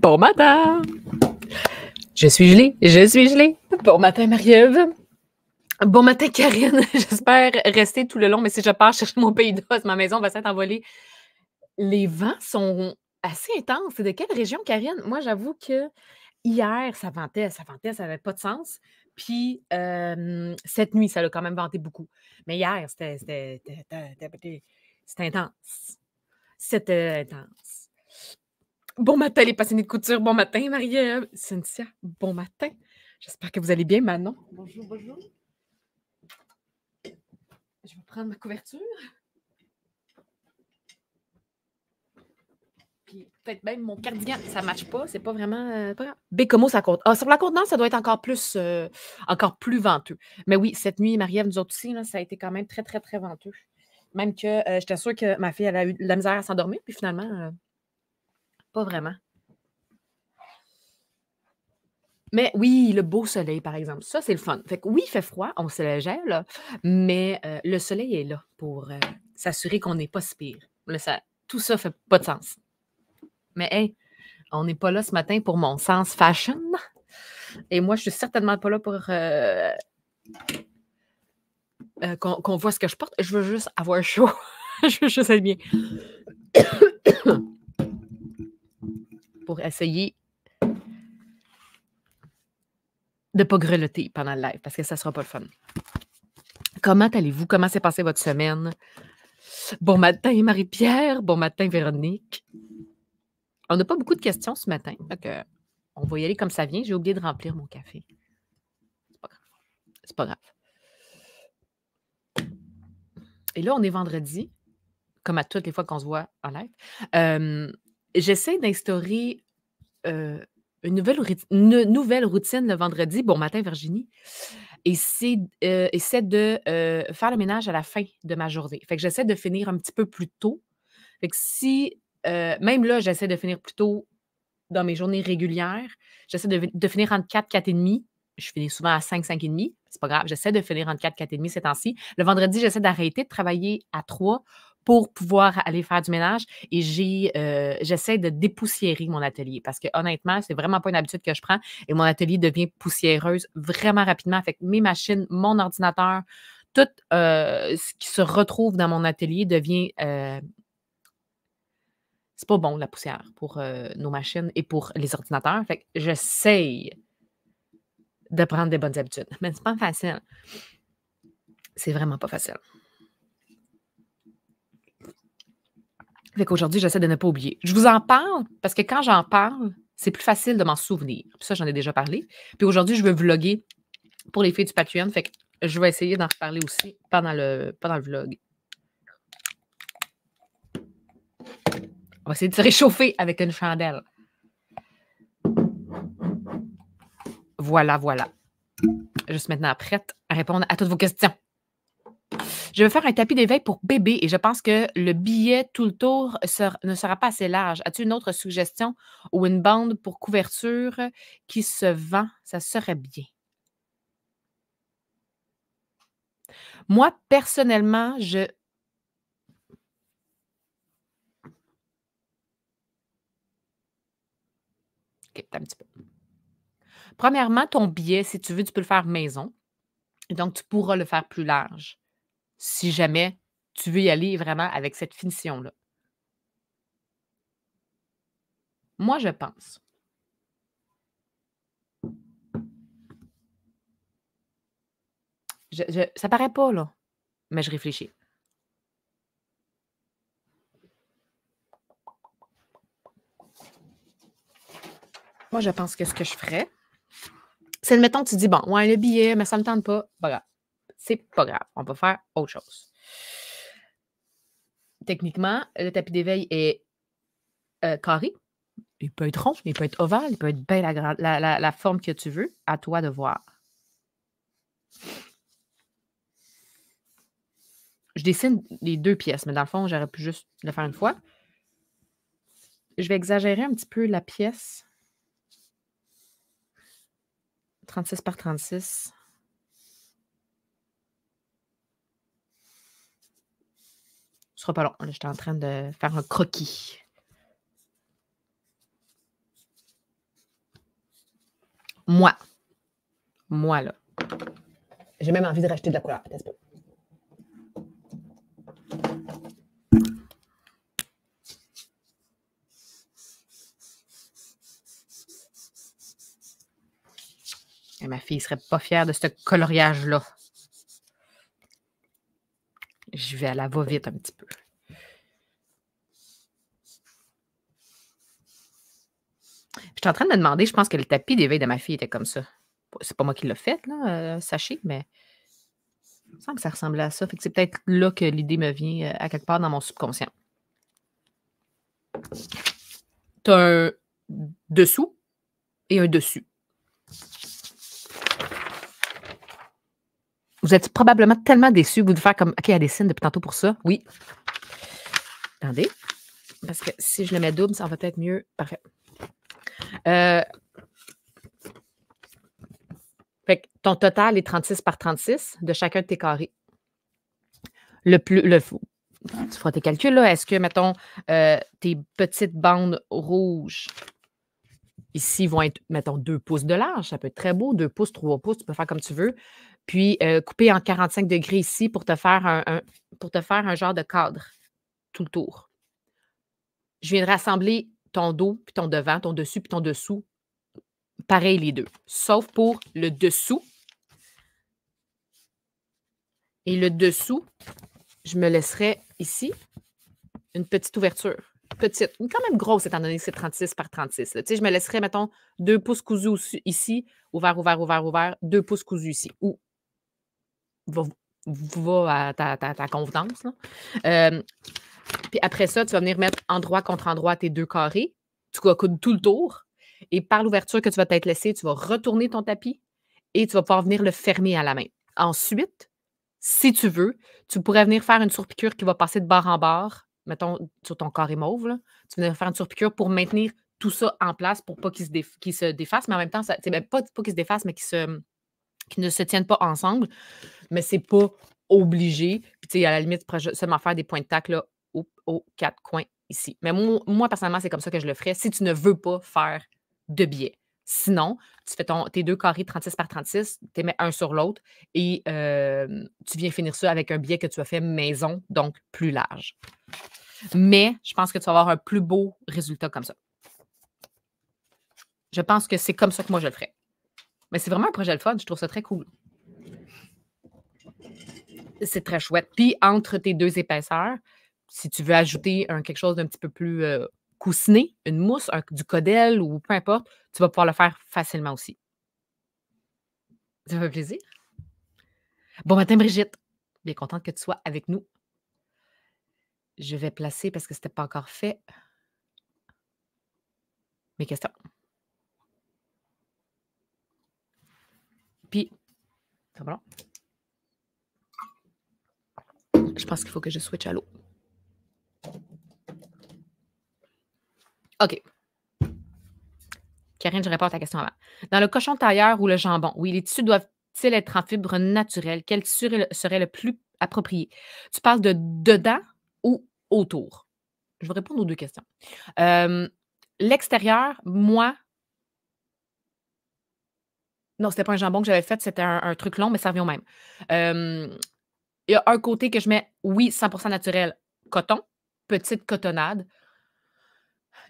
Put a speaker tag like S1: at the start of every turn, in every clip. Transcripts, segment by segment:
S1: Bon matin! Je suis gelée, je suis gelée. Bon matin, Marie-Ève. Bon matin, Karine. J'espère rester tout le long, mais si je pars chercher mon pays d'os, ma maison va s'être envolée. Les vents sont assez intenses. C'est de quelle région, Karine? Moi, j'avoue que hier, ça ventait, ça ventait, ça n'avait pas de sens. Puis euh, cette nuit, ça a quand même venté beaucoup. Mais hier, c'était intense. C'était intense. Bon matin, les passionnés de couture. Bon matin, Marie-Ève. Cynthia, bon matin. J'espère que vous allez bien, Manon. Bonjour, bonjour. Je vais prendre ma couverture. Puis peut-être même mon cardigan, ça ne matche pas. C'est pas vraiment. Euh, pas Bécomo, ça compte. Ah, sur la nord, ça doit être encore plus, euh, encore plus venteux. Mais oui, cette nuit, Marie-Ève, nous autres aussi, là, ça a été quand même très, très, très venteux. Même que euh, j'étais sûre que ma fille, elle a eu de la misère à s'endormir, puis finalement, euh, pas vraiment. Mais oui, le beau soleil, par exemple, ça, c'est le fun. Fait que oui, il fait froid, on se le gèle, mais euh, le soleil est là pour s'assurer qu'on n'est pas si pire. ça, tout ça fait pas de sens. Mais hey, on n'est pas là ce matin pour mon sens fashion. Et moi, je suis certainement pas là pour euh, qu'on voit ce que je porte. Je veux juste avoir chaud. je veux juste être bien. Pour essayer de ne pas grelotter pendant le live parce que ça ne sera pas le fun. Comment allez-vous? Comment s'est passée votre semaine? Bon matin, Marie-Pierre. Bon matin, Véronique. On n'a pas beaucoup de questions ce matin. on va y aller comme ça vient. J'ai oublié de remplir mon café. C'est pas grave. C'est pas grave. Et là, on est vendredi, comme à toutes les fois qu'on se voit en live. J'essaie d'instaurer une, nouvelle, nouvelle routine le vendredi. Bon matin, Virginie. Et c'est de faire le ménage à la fin de ma journée. Fait que j'essaie de finir un petit peu plus tôt. Fait que si, même là, j'essaie de finir plus tôt dans mes journées régulières, j'essaie de, de, finir entre 4, 4 et demi je finis souvent à 5, 5 et demi. C'est pas grave. J'essaie de finir entre 4, 4 et demi ces temps-ci. Le vendredi, j'essaie d'arrêter de travailler à 3 pour pouvoir aller faire du ménage et euh, j'essaie de dépoussiérer mon atelier parce que honnêtement, c'est vraiment pas une habitude que je prends et mon atelier devient poussiéreuse vraiment rapidement. Fait que mes machines, mon ordinateur, tout euh, ce qui se retrouve dans mon atelier devient euh, c'est pas bon la poussière pour nos machines et pour les ordinateurs. Fait que j'essaye de prendre des bonnes habitudes. Mais c'est pas facile. C'est vraiment pas facile. Fait qu'aujourd'hui, j'essaie de ne pas oublier. Je vous en parle parce que quand j'en parle, c'est plus facile de m'en souvenir. Puis ça, j'en ai déjà parlé. Puis aujourd'hui, je veux vlogger pour les filles du Patreon. Fait que je vais essayer d'en reparler aussi pendant le, pendant le vlog. On va essayer de se réchauffer avec une chandelle. Voilà, voilà. Je suis maintenant prête à répondre à toutes vos questions. Je vais faire un tapis d'éveil pour bébé et je pense que le billet tout le tour ne sera pas assez large. As-tu une autre suggestion ou une bande pour couverture qui se vend? Ça serait bien. Moi, personnellement, je. OK, un petit peu. Premièrement, ton billet, si tu veux, tu peux le faire maison. Donc, tu pourras le faire plus large si jamais tu veux y aller vraiment avec cette finition-là? Moi, je pense. Je, je, ça paraît pas, là, mais je réfléchis. Moi, je pense que ce que je ferais, c'est, admettons, tu dis, bon, ouais, le billet, mais ça ne me tente pas. Grave. C'est pas grave. On va faire autre chose. Techniquement, le tapis d'éveil est euh, carré. Il peut être rond, il peut être ovale, il peut être bien la, la, forme que tu veux. À toi de voir. Je dessine les deux pièces, mais dans le fond, j'aurais pu juste le faire une fois. Je vais exagérer un petit peu la pièce 36 par 36. Ce sera pas long. J'étais en train de faire un croquis. Moi. Moi, là.
S2: J'ai même envie de racheter de la couleur.
S1: Et ma fille serait pas fière de ce coloriage-là. Je vais à la va-vite un petit peu. Je suis en train de me demander, je pense que le tapis d'éveil de ma fille était comme ça. C'est pas moi qui l'ai fait, là, euh, sachez, mais il me semble que ça ressemblait à ça. Fait que c'est peut-être là que l'idée me vient euh, à quelque part dans mon subconscient. Tu as un dessous et un dessus. Vous êtes probablement tellement déçus, vous de faire comme OK, elle dessine depuis tantôt pour ça. Oui. Attendez. Parce que si je le mets double, ça va être mieux. Parfait. Euh, fait que ton total est 36 par 36 de chacun de tes carrés. Le plus. Le, tu feras tes calculs là. Est-ce que, mettons, euh, tes petites bandes rouges ici vont être, mettons, 2 pouces de large. Ça peut être très beau, 2 pouces, 3 pouces, tu peux faire comme tu veux. Puis euh, couper en 45 degrés ici pour te faire un, pour te faire un genre de cadre tout le tour. Je viens de rassembler ton dos, puis ton devant, ton dessus, puis ton dessous. Pareil les deux. Sauf pour le dessous. Et le dessous, je me laisserai ici une petite ouverture. Petite, quand même grosse étant donné que c'est 36 par 36. Tu je me laisserai, mettons, deux pouces cousus ici, ouvert, ouvert, ouvert, ouvert, deux pouces cousus ici. Va, à ta, convenance. Euh, puis après ça, tu vas venir mettre endroit contre endroit tes deux carrés. Tu coudre tout le tour. Et par l'ouverture que tu vas t'être laissée, tu vas retourner ton tapis et tu vas pouvoir venir le fermer à la main. Ensuite, si tu veux, tu pourrais venir faire une surpiqûre qui va passer de barre en barre, mettons sur ton carré mauve. Tu vas venir faire une surpiqûre pour maintenir tout ça en place pour pas qu'il se, se, défasse, mais en même temps, ben, pas, pas qu'il se défasse, mais qu'il se, ne se tiennent pas ensemble. Mais c'est pas obligé. Puis, à la limite, tu seulement faire des points de tac là, aux, quatre coins ici. Mais moi, personnellement, c'est comme ça que je le ferais si tu ne veux pas faire de biais. Sinon, tu fais ton, tes deux carrés 36 par 36, tu les mets un sur l'autre et tu viens finir ça avec un biais que tu as fait maison, donc plus large. Mais je pense que tu vas avoir un plus beau résultat comme ça. Je pense que c'est comme ça que moi je le ferais. Mais c'est vraiment un projet de fun, je trouve ça très cool. C'est très chouette. Puis entre tes deux épaisseurs, si tu veux ajouter quelque chose d'un petit peu plus euh, coussiné, une mousse, du codel ou peu importe, tu vas pouvoir le faire facilement aussi. Ça fait plaisir. Bon matin, Brigitte. Bien contente que tu sois avec nous. Je vais placer, parce que ce n'était pas encore fait, mes questions. Puis, bon. Je pense qu'il faut que je switch à l'eau. OK. Karine, je réponds à ta question avant. Dans le cochon tailleur ou le jambon, oui, les tissus doivent-ils être en fibre naturelle? Quel tissu serait le plus approprié? Tu parles de dedans ou autour? Je vais répondre aux deux questions. L'extérieur, moi, non, c'était pas un jambon que j'avais fait, c'était un, truc long, mais ça revient au même. Il y a un côté que je mets, oui, 100% naturel, coton, petite cotonnade.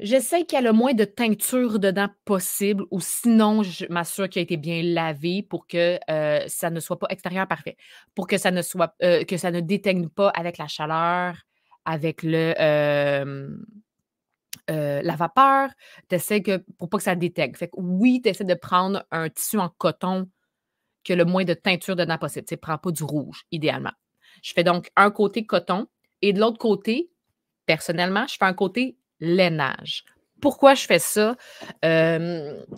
S1: J'essaie qu'il y ait le moins de teinture dedans possible, ou sinon, je m'assure qu'il a été bien lavé pour que euh, ça ne soit pas extérieur parfait, pour que ça ne soit euh, que ça ne déteigne pas avec la chaleur, avec le la vapeur. Tu que pour pas que ça déteigne. Fait que oui, tu essaies de prendre un tissu en coton qui a le moins de teinture dedans possible. Tu ne prends pas du rouge, idéalement. Je fais donc un côté coton et de l'autre côté, personnellement, je fais un côté lainage. Pourquoi je fais ça?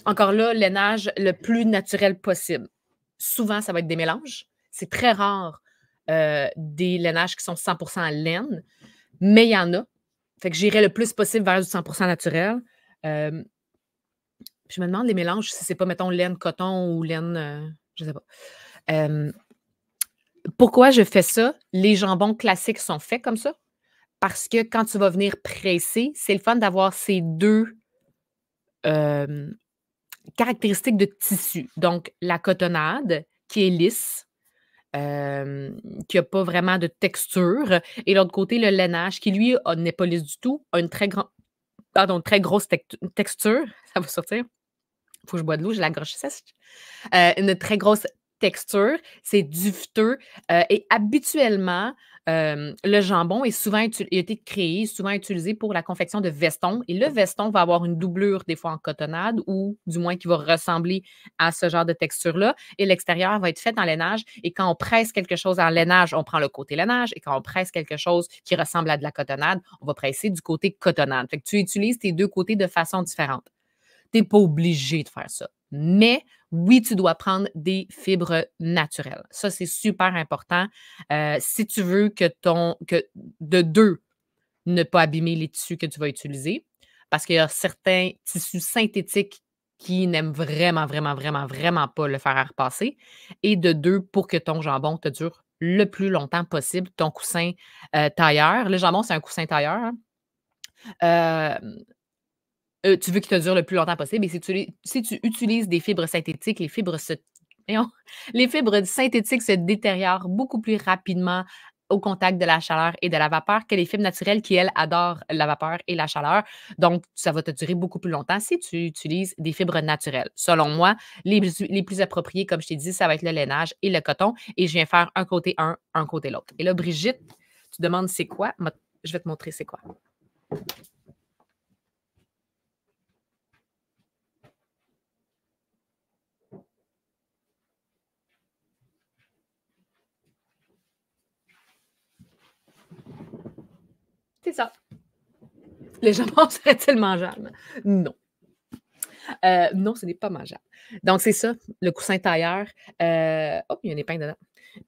S1: encore là, lainage le plus naturel possible. Souvent, ça va être des mélanges. C'est très rare des lainages qui sont 100% laine, mais il y en a. Fait que j'irai le plus possible vers du 100% naturel. je me demande les mélanges si c'est pas, mettons, laine coton ou laine, je sais pas. pourquoi je fais ça? Les jambons classiques sont faits comme ça parce que quand tu vas venir presser, c'est le fun d'avoir ces deux caractéristiques de tissu. Donc, la cotonnade qui est lisse, qui n'a pas vraiment de texture. Et l'autre côté, le lainage qui, lui, n'est pas lisse du tout, a une très, grande pardon, très grosse texture. Ça va sortir. Faut que je bois de l'eau, j'ai la gorge sèche. Une très grosse texture, c'est duveteux. Euh, et habituellement, le jambon est souvent a été créé, souvent utilisé pour la confection de vestons. Et le veston va avoir une doublure, des fois en cotonnade, ou du moins qui va ressembler à ce genre de texture-là. Et l'extérieur va être fait en lainage. Et quand on presse quelque chose en lainage, on prend le côté lainage. Et quand on presse quelque chose qui ressemble à de la cotonnade, on va presser du côté cotonnade. Fait que tu utilises tes deux côtés de façon différente. Tu n'es pas obligé de faire ça. Mais oui, tu dois prendre des fibres naturelles. Ça, c'est super important. Euh, si tu veux que ton, que de deux, ne pas abîmer les tissus que tu vas utiliser, parce qu'il y a certains tissus synthétiques qui n'aiment vraiment, vraiment, vraiment, vraiment pas le faire à repasser. Et de deux, pour que ton jambon te dure le plus longtemps possible, ton coussin euh, tailleur. Le jambon, c'est un coussin tailleur. Hein. Euh, euh, tu veux qu'il te dure le plus longtemps possible. Et si tu, utilises des fibres synthétiques, les fibres se les fibres synthétiques se détériorent beaucoup plus rapidement au contact de la chaleur et de la vapeur que les fibres naturelles qui, elles, adorent la vapeur et la chaleur. Donc, ça va te durer beaucoup plus longtemps si tu utilises des fibres naturelles. Selon moi, les, les plus appropriés, comme je t'ai dit, ça va être le lainage et le coton. Et je viens faire un côté un, un côté l'autre. Et là, Brigitte, tu demandes c'est quoi? Je vais te montrer c'est quoi. C'est ça. Les jambons seraient-ils mangeables? Non. Euh, non, ce n'est pas mangeable. Donc, c'est ça, le coussin tailleur. Euh, oh, il y a un épingle dedans.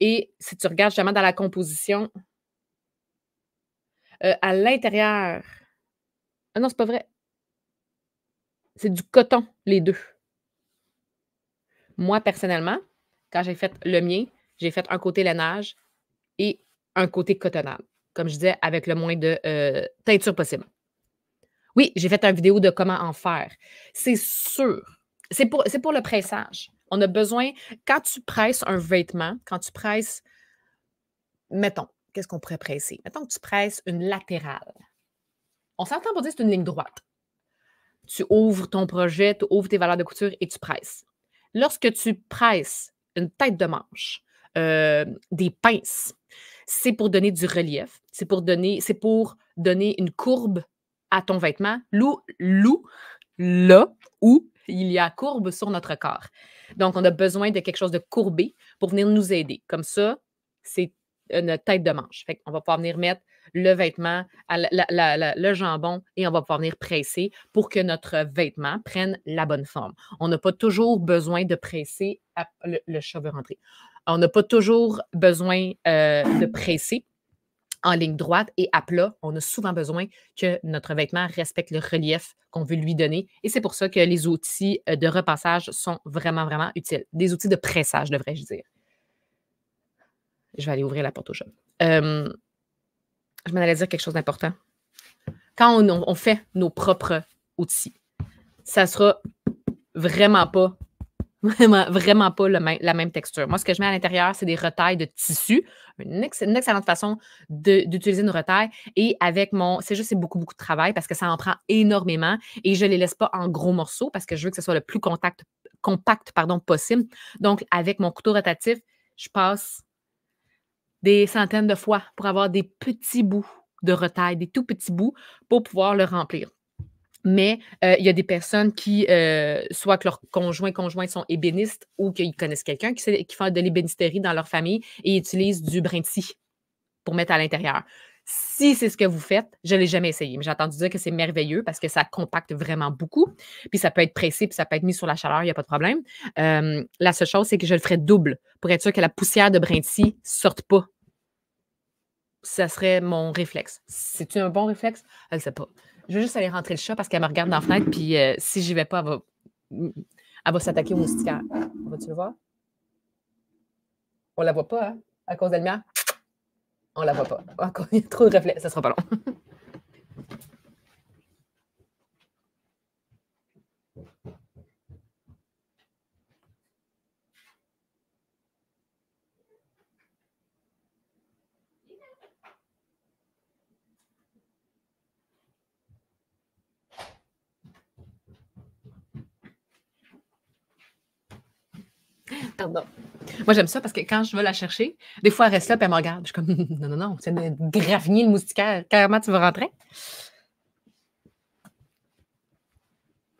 S1: Et si tu regardes justement dans la composition, euh, à l'intérieur, ah non, c'est pas vrai. C'est du coton, les deux. Moi, personnellement, quand j'ai fait le mien, j'ai fait un côté lainage et un côté cotonnade comme je disais, avec le moins de euh, teinture possible. Oui, j'ai fait une vidéo de comment en faire. C'est sûr. C'est pour, pour le pressage. On a besoin, quand tu presses un vêtement, quand tu presses, mettons, qu'est-ce qu'on pourrait presser? Mettons que tu presses une latérale. On s'entend pour dire que c'est une ligne droite. Tu ouvres ton projet, tu ouvres tes valeurs de couture et tu presses. Lorsque tu presses une tête de manche, euh, des pinces, c'est pour donner du relief, c'est pour donner, c'est pour donner une courbe à ton vêtement, Lou, lou, là où il y a courbe sur notre corps. Donc, on a besoin de quelque chose de courbé pour venir nous aider. Comme ça, c'est une tête de manche. On va pouvoir venir mettre le vêtement, le jambon et on va pouvoir venir presser pour que notre vêtement prenne la bonne forme. On n'a pas toujours besoin de presser. le, veut rentrer. On n'a pas toujours besoin euh, de presser en ligne droite et à plat. On a souvent besoin que notre vêtement respecte le relief qu'on veut lui donner. Et c'est pour ça que les outils euh, de repassage sont vraiment, vraiment utiles. Des outils de pressage, devrais-je dire. Je vais aller ouvrir la porte au chat. je m'en allais dire quelque chose d'important. Quand on, on, fait nos propres outils, ça sera vraiment pas Vraiment, pas la même texture. Moi, ce que je mets à l'intérieur, c'est des retailles de tissu. Une, excellente façon d'utiliser une retaille. Et avec mon. C'est juste, c'est beaucoup, beaucoup de travail parce que ça en prend énormément et je ne les laisse pas en gros morceaux parce que je veux que ce soit le plus compact possible. Donc, avec mon couteau rotatif, je passe des centaines de fois pour avoir des petits bouts de retaille, des tout petits bouts pour pouvoir le remplir mais euh, il y a des personnes qui, euh, soit que leurs conjoints, conjoints sont ébénistes ou qu'ils connaissent quelqu'un qui, fait de l'ébénisterie dans leur famille et utilisent du brin pour mettre à l'intérieur. Si c'est ce que vous faites, je ne l'ai jamais essayé, mais j'ai entendu dire que c'est merveilleux parce que ça compacte vraiment beaucoup. Puis ça peut être pressé, puis ça peut être mis sur la chaleur, il n'y a pas de problème. la seule chose, c'est que je le ferai double pour être sûr que la poussière de brin ne sorte pas. Ça serait mon réflexe. C'est-tu un bon réflexe? Je ne sais pas. Je vais juste aller rentrer le chat parce qu'elle me regarde dans la fenêtre, puis euh, si j'y vais pas, elle va, elle va s'attaquer au moustiquaire. Vas-tu le voir? On la voit pas, hein? À cause de la lumière? On la voit pas. Encore, il y a trop de reflets, ça sera pas long. Moi, j'aime ça parce que quand je vais la chercher, des fois, elle reste là et elle me regarde. Je suis comme, non, non, non, c'est de graffiner le moustiquaire. Carrément, tu veux rentrer?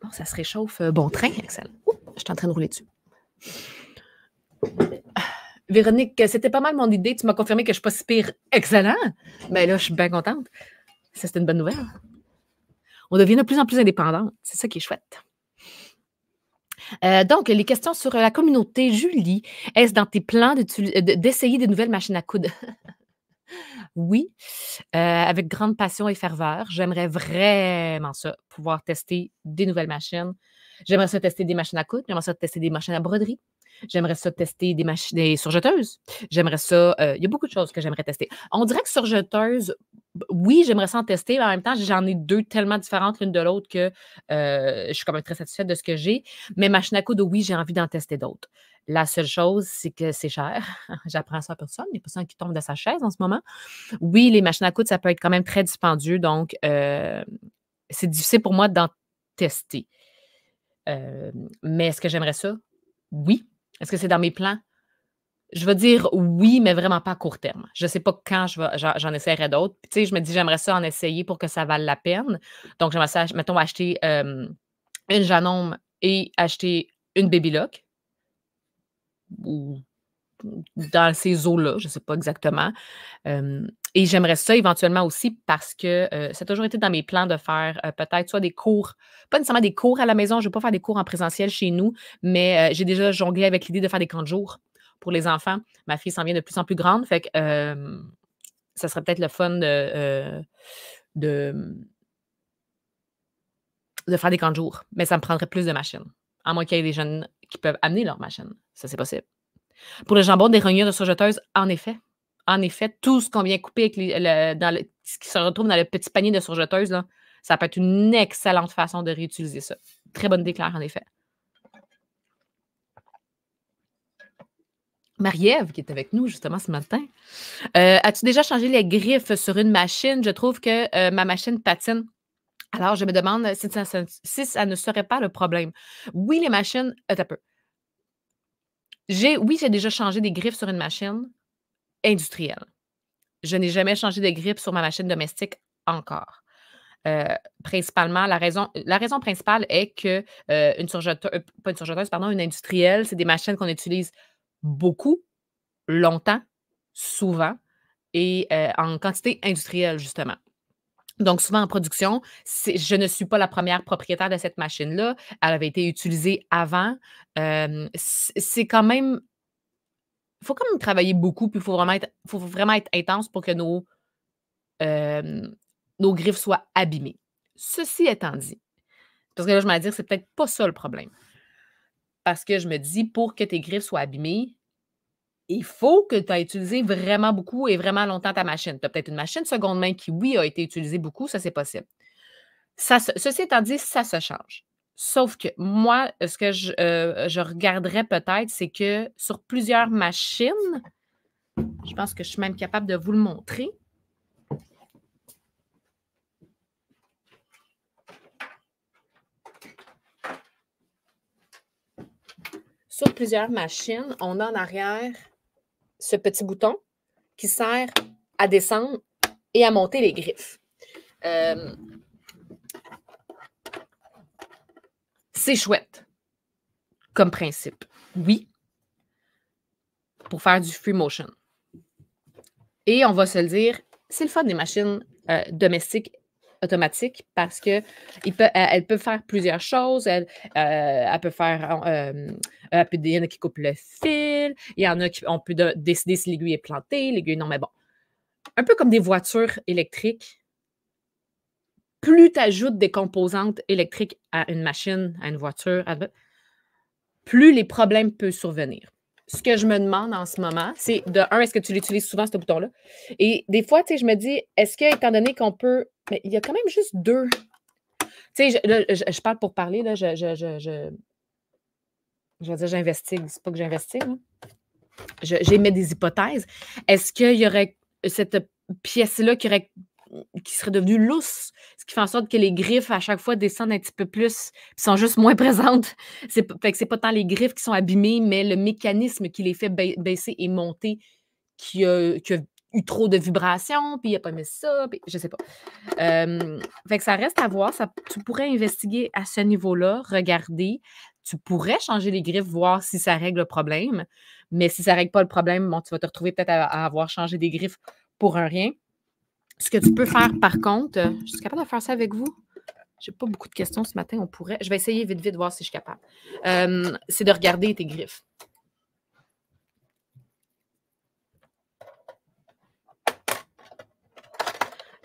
S1: Bon, ça se réchauffe. euh, Bon train, Axel. Je suis en train de rouler dessus. Véronique, c'était pas mal mon idée. Tu m'as confirmé que je suis pas si pire. Excellent. Ben là, je suis bien contente. Ça, c'est une bonne nouvelle. On devient de plus en plus indépendante. C'est ça qui est chouette. Euh, donc, les questions sur la communauté. Julie, est-ce dans tes plans d'essayer des nouvelles machines à coudre? oui, euh, avec grande passion et ferveur. J'aimerais vraiment ça, pouvoir tester des nouvelles machines. J'aimerais ça tester des machines à coudre. J'aimerais ça tester des machines à broderie. J'aimerais ça tester des, machines, des surjeteuses. J'aimerais ça. euh, Il y a beaucoup de choses que j'aimerais tester. On dirait que surjeteuse, oui, j'aimerais ça en tester, mais en même temps, j'en ai deux tellement différentes l'une de l'autre que euh, je suis quand même très satisfaite de ce que j'ai. Mais machine à coudre, oui, j'ai envie d'en tester d'autres. La seule chose, c'est que c'est cher. J'apprends ça à personne. Il n'y a personne qui tombe de sa chaise en ce moment. Oui, les machines à coudre, ça peut être quand même très dispendieux. Donc, euh, c'est difficile pour moi d'en tester. Euh, mais est-ce que j'aimerais ça? Oui. Est-ce que c'est dans mes plans? Je vais dire oui, mais vraiment pas à court terme. Je ne sais pas quand je j'en essaierai d'autres. Tu sais, je me dis, j'aimerais ça en essayer pour que ça vale la peine. Donc, j'aimerais ça, mettons, acheter euh, une Janome et acheter une Baby Lock. Ou dans ces eaux-là, je ne sais pas exactement. Euh, et j'aimerais ça éventuellement aussi parce que euh, ça a toujours été dans mes plans de faire euh, peut-être soit des cours, pas nécessairement des cours à la maison, je ne veux pas faire des cours en présentiel chez nous, mais euh, j'ai déjà jonglé avec l'idée de faire des camps de jour pour les enfants. Ma fille s'en vient de plus en plus grande, fait que ça serait peut-être le fun de, de, de faire des camps de jour, mais ça me prendrait plus de machines. À moins qu'il y ait des jeunes qui peuvent amener leurs machines. Ça, c'est possible. Pour le jambon des rognures de surjeteuse, en effet. En effet, tout ce qu'on vient couper avec ce qui se retrouve dans le petit panier de surjeteuse, là, ça peut être une excellente façon de réutiliser ça. Très bonne idée, Claire, en effet. Marie-Ève, qui est avec nous justement ce matin. Euh, As-tu déjà changé les griffes sur une machine? Je trouve que euh, ma machine patine. Alors, je me demande si ça, ne serait pas le problème. Oui, les machines. Oui, j'ai déjà changé des griffes sur une machine industrielle. Je n'ai jamais changé de griffe sur ma machine domestique encore. Euh, principalement, la raison, principale est que euh, une surjeteuse, euh, pas une pardon, une industrielle, c'est des machines qu'on utilise beaucoup, longtemps, souvent et en quantité industrielle, justement. Donc, souvent en production, je ne suis pas la première propriétaire de cette machine-là. Elle avait été utilisée avant. C'est quand même. Il faut quand même travailler beaucoup, puis il faut vraiment être, faut vraiment être intense pour que nos, euh, nos griffes soient abîmées. Ceci étant dit, parce que là, je me dire, c'est peut-être pas ça le problème. Parce que je me dis, pour que tes griffes soient abîmées, il faut que tu aies utilisé vraiment beaucoup et vraiment longtemps ta machine. Tu as peut-être une machine seconde main qui, oui, a été utilisée beaucoup, ça, c'est possible. Ceci étant dit, ça se change. Sauf que moi, ce que je, euh, je regarderais peut-être, c'est que sur plusieurs machines, je pense que je suis même capable de vous le montrer. Sur plusieurs machines, on a en arrière ce petit bouton qui sert à descendre et à monter les griffes. Euh, c'est chouette comme principe. Oui. Pour faire du free motion. Et on va se le dire, c'est le fun des machines euh, domestiques automatiques parce que il peut, elle, elle peut faire plusieurs choses. Elle, euh, elle peut faire, euh, il y en a qui coupent le fil, il y en a qui, on peut de- décider si l'aiguille est plantée, l'aiguille non, mais bon. Un peu comme des voitures électriques. Plus tu ajoutes des composantes électriques à une machine, à une voiture, à- plus les problèmes peuvent survenir. Ce que je me demande en ce moment, c'est de un, est-ce que tu l'utilises souvent, ce bouton-là? Et des fois, tu sais, je me dis, est-ce que, étant donné qu'on peut. Mais il y a quand même juste deux. Tu sais, je, je- parle pour parler, là, je, je, je, veux dire, j'investigue. C'est pas que j'investigue. là. Je- J'émets des hypothèses. Est-ce qu'il y aurait cette pièce-là qui, aurait, qui serait devenue lousse? Ce qui fait en sorte que les griffes, à chaque fois, descendent un petit peu plus, puis sont juste moins présentes. C'est, fait que c'est pas tant les griffes qui sont abîmées, mais le mécanisme qui les fait baisser et monter qui a, eu trop de vibrations, puis il n'a pas mis ça, puis je sais pas. fait que ça reste à voir. Tu pourrais investiguer à ce niveau-là, regarder. Tu pourrais changer les griffes, voir si ça règle le problème. Mais si ça ne règle pas le problème, bon, tu vas te retrouver peut-être à, avoir changé des griffes pour un rien. Ce que tu peux faire, par contre, je suis capable de faire ça avec vous? Je n'ai pas beaucoup de questions ce matin, on pourrait. Je vais essayer vite, vite, voir si je suis capable. c'est de regarder tes griffes.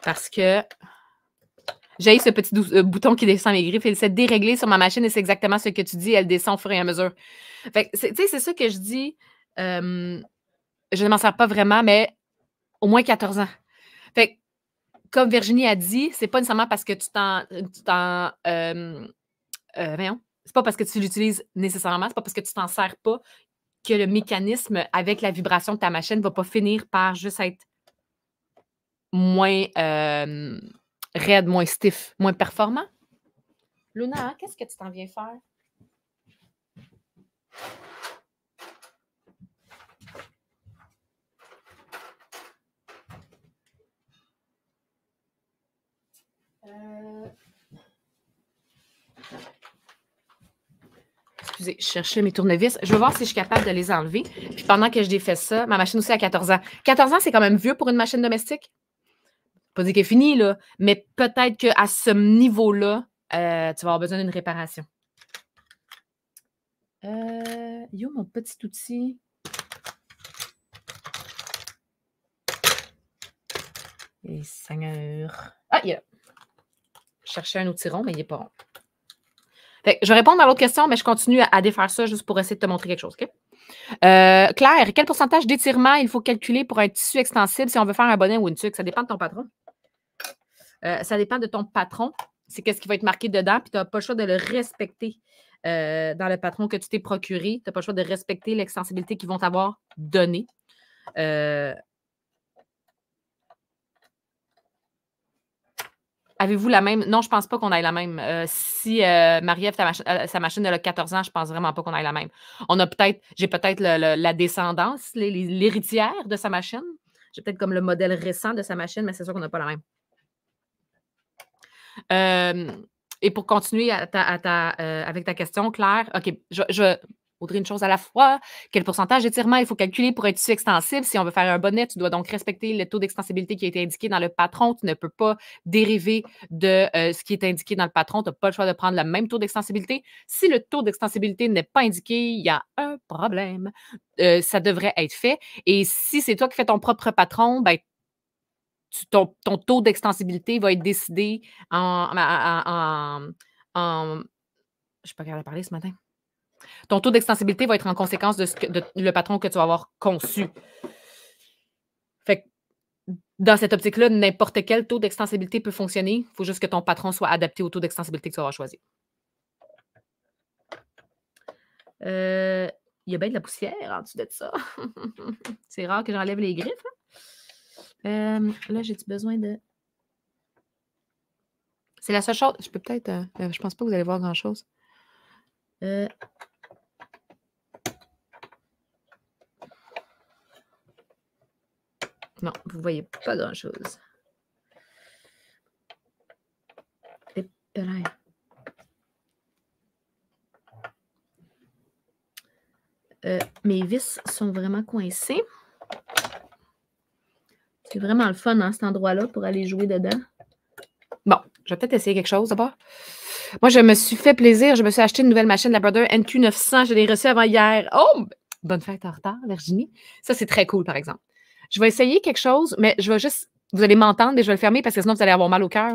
S1: Parce que j'ai ce petit euh, bouton qui descend mes griffes. Il s'est déréglé sur ma machine et c'est exactement ce que tu dis. Elle descend au fur et à mesure. Tu sais, c'est ça que je dis. je ne m'en sers pas vraiment, mais au moins 14 ans. Fait comme Virginie a dit, c'est pas nécessairement parce que tu t'en. T'en euh, c'est pas parce que tu l'utilises nécessairement, c'est pas parce que tu t'en sers pas que le mécanisme avec la vibration de ta machine ne va pas finir par juste être moins raide, moins stiff, moins performant. Luna, qu'est-ce que tu t'en viens faire? Excusez, je cherchais mes tournevis. Je vais voir si je suis capable de les enlever. Puis pendant que je défais ça, ma machine aussi a 14 ans. 14 ans, c'est quand même vieux pour une machine domestique? Pas dire qu'elle est finie, là, mais peut-être qu'à ce niveau-là, euh, tu vas avoir besoin d'une réparation. Euh, yo, mon petit outil. Et Seigneur. Ah, il est là. Je cherchais un outil rond, mais il n'est pas rond. Je vais répondre à l'autre question, mais je continue à, défaire ça juste pour essayer de te montrer quelque chose. Euh, Claire, quel pourcentage d'étirement il faut calculer pour un tissu extensible si on veut faire un bonnet ou une tuque? Ça dépend de ton patron. Euh, ça dépend de ton patron. C'est qu'est-ce qui va être marqué dedans, puis tu n'as pas le choix de le respecter euh, dans le patron que tu t'es procuré. Tu n'as pas le choix de respecter l'extensibilité qu'ils vont t'avoir donnée. Avez-vous la même? Non, je ne pense pas qu'on ait la même. si Marie-Ève, sa machine a 14 ans, je ne pense vraiment pas qu'on ait la même. On a peut-être, j'ai peut-être la descendance, l'héritière de sa machine. J'ai peut-être comme le modèle récent de sa machine, mais c'est sûr qu'on n'a pas la même et pour continuer euh, avec ta question, Claire, OK, je, je voudrais une chose à la fois. Quel pourcentage d'étirement il faut calculer pour tissu extensible? Si on veut faire un bonnet, tu dois donc respecter le taux d'extensibilité qui a été indiqué dans le patron. Tu ne peux pas dériver de euh, ce qui est indiqué dans le patron. Tu n'as pas le choix de prendre le même taux d'extensibilité. Si le taux d'extensibilité n'est pas indiqué, il y a un problème. Euh, ça devrait être fait. Et si c'est toi qui fais ton propre patron, ben, ton, taux d'extensibilité va être décidé en, en, Je ne sais pas capable de parler ce matin. Ton taux d'extensibilité va être en conséquence de, ce que, le patron que tu vas avoir conçu. Fait dans cette optique-là, n'importe quel taux d'extensibilité peut fonctionner. Il faut juste que ton patron soit adapté au taux d'extensibilité que tu vas choisi. Euh, il y a bien de la poussière en dessous de ça. C'est rare que j'enlève les griffes. Hein? Euh, là, j'ai-tu besoin de. C'est la seule chose. Je peux peut-être. Euh, je pense pas que vous allez voir grand-chose. Non, vous voyez pas grand-chose. mes vis sont vraiment coincées. C'est vraiment le fun, hein, cet endroit-là, pour aller jouer dedans. Bon, je vais peut-être essayer quelque chose d'abord. Moi, je me suis fait plaisir. Je me suis acheté une nouvelle machine, la Brother NQ900. Je l'ai reçue avant hier. Oh, bonne fête en retard, Virginie. Ça, c'est très cool, par exemple. Je vais essayer quelque chose, mais je vais juste. Vous allez m'entendre et je vais le fermer parce que sinon, vous allez avoir mal au cœur.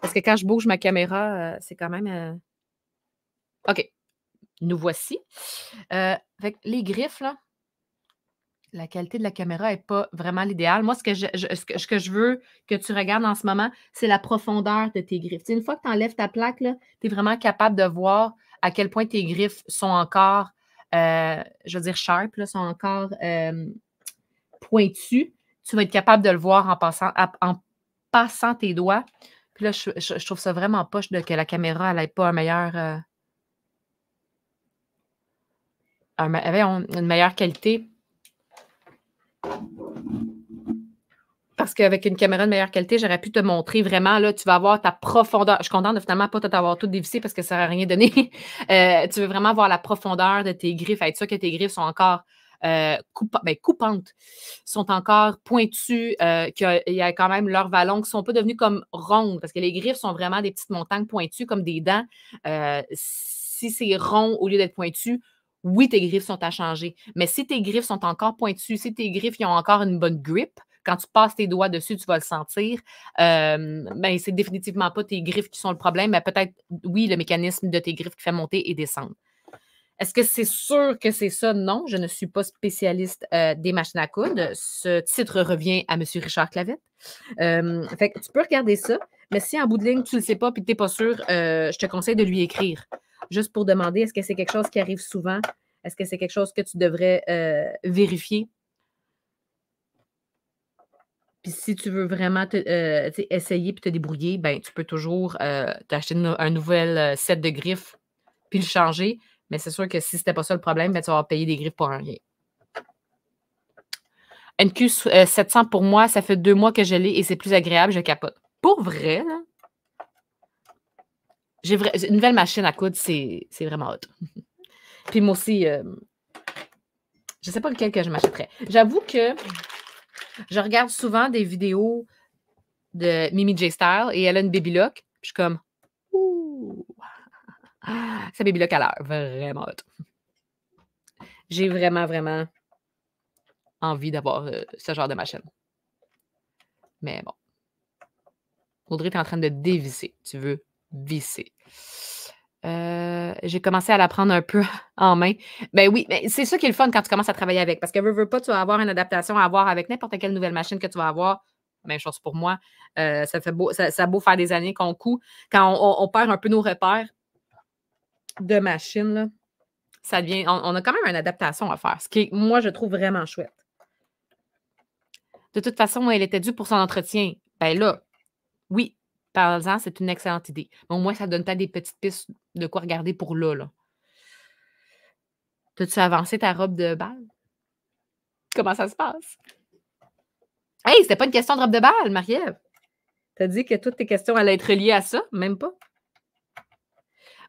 S1: Parce que quand je bouge ma caméra, euh, c'est quand même. Euh, OK. Nous voici. Euh, avec les griffes, là la qualité de la caméra n'est pas vraiment l'idéal. Moi, ce que je, veux que tu regardes en ce moment, c'est la profondeur de tes griffes. une fois que tu enlèves ta plaque, tu es vraiment capable de voir à quel point tes griffes sont encore, euh, je veux dire, sharp, sont encore euh, pointues. Tu vas être capable de le voir en passant, tes doigts. Puis là, je, trouve ça vraiment poche que la caméra n'ait pas un meilleur. euh, une meilleure qualité. Parce qu'avec une caméra de meilleure qualité, j'aurais pu te montrer vraiment, là, tu vas avoir ta profondeur. Je suis contente de finalement pas t'avoir tout dévissé parce que ça n'a rien donné. Euh, tu veux vraiment voir la profondeur de tes griffes, être sûr que tes griffes sont encore euh, ben, coupantes, sont encore pointues, euh, qu'il y a quand même leurs vallons qui sont pas devenus comme rondes parce que les griffes sont vraiment des petites montagnes pointues comme des dents. Si c'est rond au lieu d'être pointu, oui, tes griffes sont à changer. Mais si tes griffes sont encore pointues, si tes griffes ont encore une bonne grip, quand tu passes tes doigts dessus, tu vas le sentir. Euh, ben, c'est définitivement pas tes griffes qui sont le problème, mais peut-être, oui, le mécanisme de tes griffes qui fait monter et descendre. Est-ce que c'est sûr que c'est ça? Non, je ne suis pas spécialiste euh, des machines à coudre. Ce titre revient à M. Richard Clavette. Fait que tu peux regarder ça, mais si en bout de ligne, tu ne le sais pas et que tu n'es pas sûr, euh, je te conseille de lui écrire. Juste pour demander est-ce que c'est quelque chose qui arrive souvent? Est-ce que c'est quelque chose que tu devrais euh, vérifier? Si tu veux vraiment euh, essayer puis te débrouiller, ben, tu peux toujours euh, t'acheter un nouvel euh, set de griffes puis le changer. Mais c'est sûr que si c'était pas ça le problème, ben, tu vas payé des griffes pour rien. NQ euh, 700 pour moi, ça fait deux mois que je l'ai et c'est plus agréable, je capote. Pour vrai, là, j'ai une nouvelle machine à coudre, c'est c'est vraiment hot. Puis moi aussi, euh, je sais pas lequel que je m'achèterais. J'avoue que je regarde souvent des vidéos de Mimi J Style et elle a une baby lock. Je suis comme, ouh, sa baby lock a l'air vraiment. J'ai vraiment, vraiment envie d'avoir euh, ce genre de machine. Mais bon. Audrey, tu es en train de dévisser. Tu veux visser. Euh, j'ai commencé à la prendre un peu en main. Ben oui, mais c'est ça qui est le fun quand tu commences à travailler avec. Parce que veux, veux pas, tu vas avoir une adaptation à avoir avec n'importe quelle nouvelle machine que tu vas avoir. Même chose pour moi. Euh, ça fait beau, ça, beau faire des années qu'on coud. Quand on, perd un peu nos repères de machine, là, ça devient. On, on a quand même une adaptation à faire. Ce qui moi, je trouve vraiment chouette. De toute façon, elle était due pour son entretien. Ben là, oui, parle-en, c'est une excellente idée. Mais au moins, ça donne peut-être des petites pistes de quoi regarder pour là. là. T'as-tu avancé ta robe de bal? Comment ça se passe? Hey, c'était pas une question de robe de bal, Marie-Ève. T'as dit que toutes tes questions allaient être liées à ça? Même pas?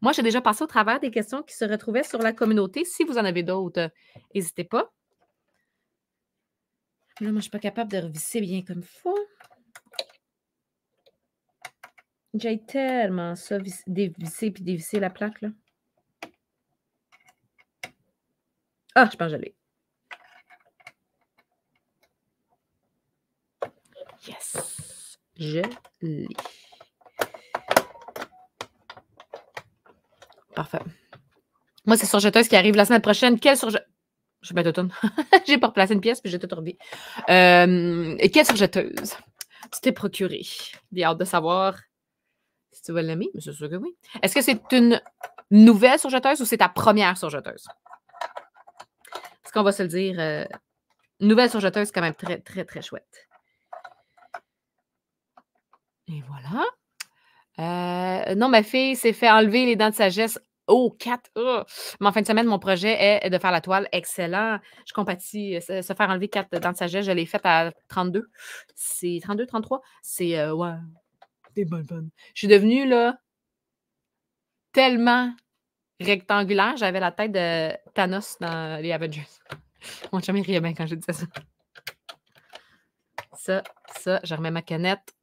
S1: Moi, j'ai déjà passé au travers des questions qui se retrouvaient sur la communauté. Si vous en avez d'autres, euh, n'hésitez pas. Là, moi, je suis pas capable de revisser bien comme il. J'ai tellement ça, vis- dévisser puis dévisser la plaque, là. Ah, je pense que je l'ai. Yes! Je l'ai. Parfait. Moi, c'est surjeteuse qui arrive la semaine prochaine. Quelle surjeteuse? Je vais automne. j'ai pas replacé une pièce, puis j'ai tout remis. Euh, quelle surjeteuse tu t'es procuré? J'ai hâte de savoir si tu vas l'aimer, mais c'est sûr que oui. Est-ce que c'est une nouvelle surjeteuse ou c'est ta première surjeteuse? Parce qu'on va se le dire, euh, nouvelle surjeteuse, c'est quand même très, très, très chouette. Et voilà. Euh, non, ma fille s'est fait enlever les dents de sagesse. Oh, 4. Mais en fin de semaine, mon projet est de faire la toile. Excellent. Je compatis. euh, Se, faire enlever 4 dents de sagesse, je l'ai faite à 32. C'est 32, 33. C'est, euh, ouais, Je suis devenue, là, tellement rectangulaire. J'avais la tête de Thanos dans les Avengers. Mon chum, il riait bien quand je disais ça. Ça, ça, je remets ma canette.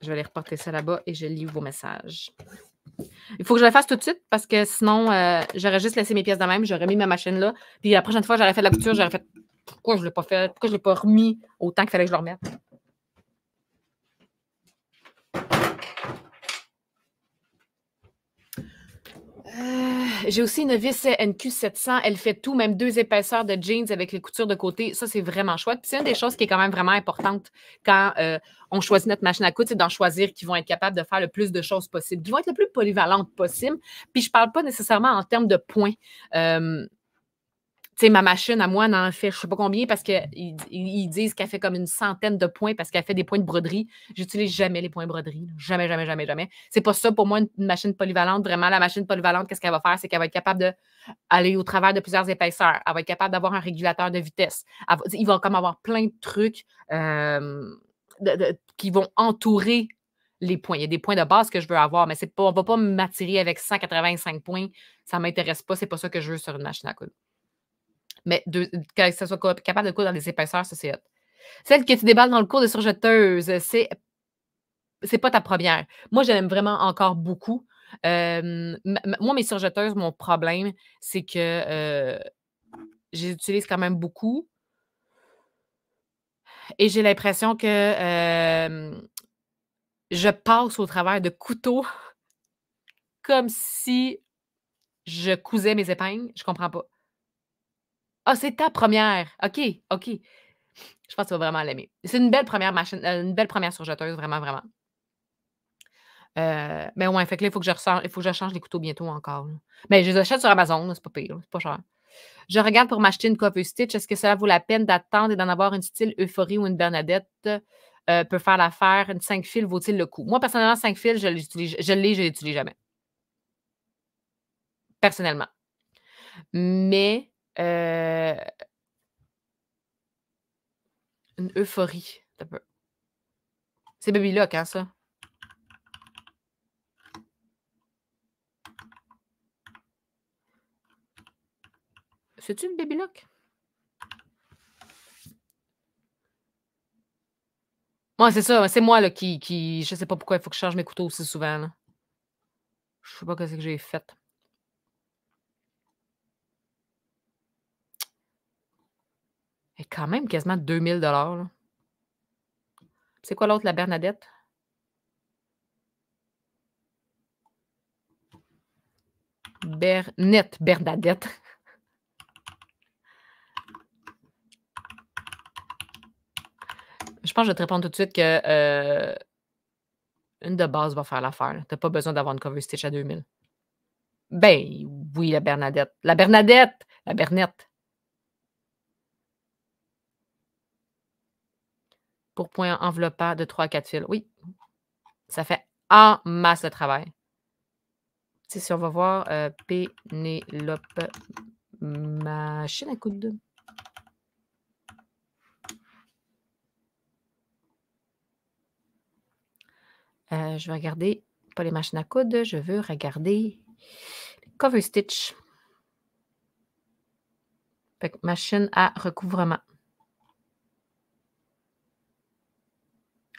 S1: Je vais aller reporter ça là-bas et je lis vos messages. Il faut que je le fasse tout de suite parce que sinon, euh, j'aurais juste laissé mes pièces de même, j'aurais mis ma machine là. Puis la prochaine fois, j'aurais fait la couture, j'aurais fait pourquoi je ne l'ai pas fait, pourquoi je ne l'ai pas remis autant qu'il fallait que je le remette? J'ai aussi une vis NQ700. Elle fait tout, même deux épaisseurs de jeans avec les coutures de côté. Ça, c'est vraiment chouette. Puis c'est une des choses qui est quand même vraiment importante quand euh, on choisit notre machine à coudre, c'est d'en choisir qui vont être capables de faire le plus de choses possible, qui vont être le plus polyvalentes possible. Puis je ne parle pas nécessairement en termes de points. Euh, ma machine, à moi, elle en fait je sais pas combien parce qu'ils ils disent qu'elle fait comme une centaine de points parce qu'elle fait des points de broderie. J'utilise jamais les points de broderie. Jamais, jamais, jamais, jamais. C'est pas ça pour moi, une, machine polyvalente. Vraiment, la machine polyvalente, qu'est-ce qu'elle va faire? C'est qu'elle va être capable d'aller au travers de plusieurs épaisseurs. Elle va être capable d'avoir un régulateur de vitesse. il va comme avoir plein de trucs euh, qui vont entourer les points. Il y a des points de base que je veux avoir, mais c'est pas, on ne va pas m'attirer avec 185 points. Ça ne m'intéresse pas. Ce n'est pas ça que je veux sur une machine à coudre. Mais que ça soit capable de coudre dans les épaisseurs, ça, c'est hot. Celle que tu déballes dans le cours de surjeteuse, c'est c'est pas ta première. Moi, j'aime vraiment encore beaucoup. moi, mes surjeteuses, mon problème, c'est que euh, j'utilise quand même beaucoup. Et j'ai l'impression que je passe au travers de couteaux comme si je cousais mes épingles. Je comprends pas. Ah, c'est ta première. OK, OK. Je pense que tu vas vraiment l'aimer. C'est une belle première machine, euh, une belle première surjeteuse, vraiment, vraiment. Euh, mais ouais, fait que là, il faut que je il faut que je change les couteaux bientôt encore. Mais je les achète sur Amazon, c'est pas pire, c'est pas cher. Je regarde pour m'acheter une cover stitch. Est-ce que cela vaut la peine d'attendre et d'en avoir une style Euphorie ou une Bernadette? Euh, peut faire l'affaire. Une 5 fils vaut-il le coup? Moi, personnellement, 5 fils, je l'utilise, je je l'utilise jamais. Personnellement. Mais euh, une euphorie. C'est Baby Lock, hein, ça? C'est-tu une Baby Lock? Ouais, c'est ça. C'est moi là, qui, qui. Je sais pas pourquoi il faut que je change mes couteaux aussi souvent. Je sais pas ce que j'ai fait. Et quand même quasiment 2000 là. C'est quoi l'autre, la Bernadette? Bernette, Bernadette. Je pense que je vais te répondre tout de suite que euh, une de base va faire l'affaire. Tu n'as pas besoin d'avoir une cover stitch à 2000. Ben oui, la Bernadette. La Bernadette! La Bernette. Pour point enveloppant de 3 à 4 fils. Oui. Ça fait en masse de travail. si on va voir euh, Pénélope machine à coude. Euh, je vais regarder, pas les machines à coudre, je veux regarder cover stitch. machine à recouvrement.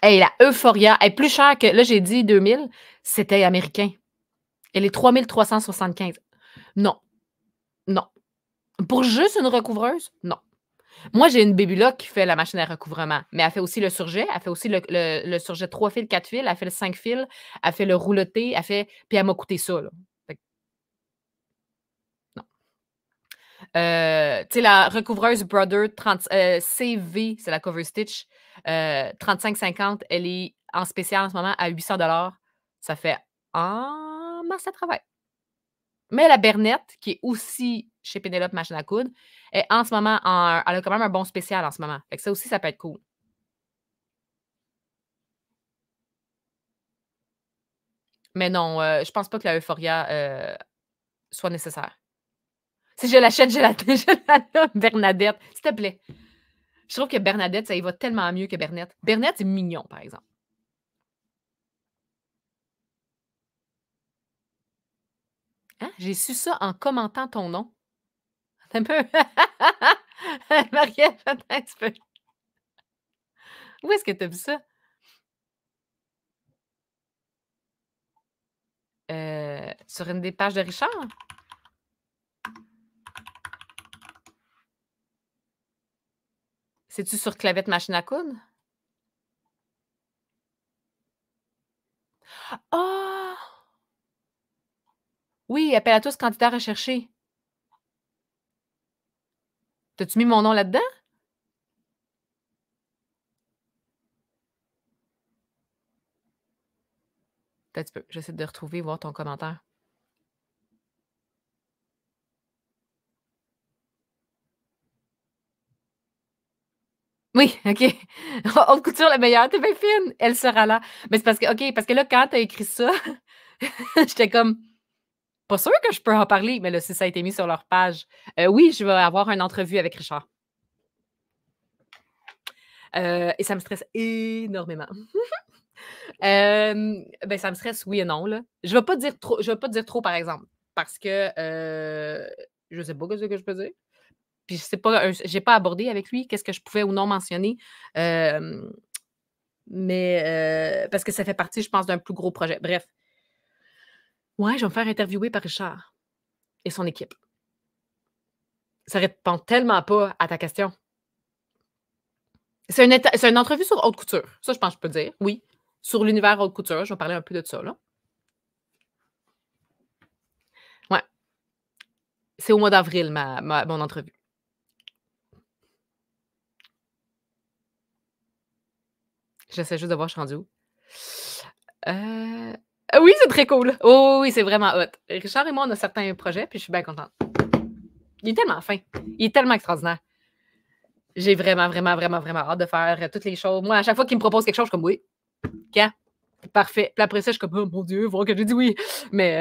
S1: Hey, la Euphoria est plus chère que. Là, j'ai dit 2000, c'était américain. Elle est 3375. Non. Non. Pour juste une recouvreuse? Non. Moi, j'ai une Bébula qui fait la machine à recouvrement, mais elle fait aussi le surjet, elle fait aussi le, le, surjet 3 fils, 4 fils, elle fait le 5 fils, elle fait le rouloté, elle fait. Puis elle m'a coûté ça. Non. Euh, tu sais, la recouvreuse Brother 30, euh, CV, c'est la cover stitch, euh, 35,50, elle est en spécial en ce moment à 800 Ça fait en masse à travail. Mais la Bernette, qui est aussi chez Penelope Machine à est en ce moment, en, elle a quand même un bon spécial en ce moment. Fait que ça aussi, ça peut être cool. Mais non, euh, je pense pas que la Euphoria euh, soit nécessaire. Si je l'achète, je la, je Bernadette. S'il te plaît. Je trouve que Bernadette, ça y va tellement mieux que Bernette. Bernette, c'est mignon, par exemple. Hein? J'ai su ça en commentant ton nom. Un peu. Marielle, un petit peu. Où est-ce que tu as vu ça? Euh, sur une des pages de Richard? C'est-tu sur Clavette Machine à coudre? Ah! Oui, appelle à tous candidats recherchés. T'as-tu mis mon nom là-dedans? Peut-être peu. J'essaie de retrouver, voir ton commentaire. Oui, OK. Haute couture, la meilleure. T'es bien fine. Elle sera là. Mais c'est parce que, OK, parce que là, quand t'as écrit ça, j'étais comme, pas sûr que je peux en parler, mais là, si ça a été mis sur leur page, euh, oui, je vais avoir une entrevue avec Richard. Euh, et ça me stresse énormément. Euh, ben, ça me stresse, oui et non. Là. Je ne vais, pas dire trop, je pas dire trop, par exemple, parce que je sais pas ce que je peux dire. Puis je sais pas, j'ai pas abordé avec lui qu'est-ce que je pouvais ou non mentionner. mais parce que ça fait partie, je pense, d'un plus gros projet. Bref. Ouais, je vais me faire interviewer par Richard et son équipe. Ça répond tellement pas à ta question. C'est une, entrevue sur haute couture. Ça, je pense que je peux dire. Oui. Sur l'univers haute couture. Je vais parler un peu de ça, là. Ouais. C'est au mois d'avril, ma, mon entrevue. J'essaie juste de voir, je suis rendue où? Euh... Oui, c'est très cool. Oh oui, c'est vraiment hot. Richard et moi, on a certains projets, puis je suis bien contente. Il est tellement fin. Il est tellement extraordinaire. J'ai vraiment, vraiment, vraiment, vraiment hâte de faire toutes les choses. Moi, à chaque fois qu'il me propose quelque chose, je suis comme oui. Quand? Parfait. Puis après ça, je suis comme oh mon Dieu, voir que j'ai dit oui. Mais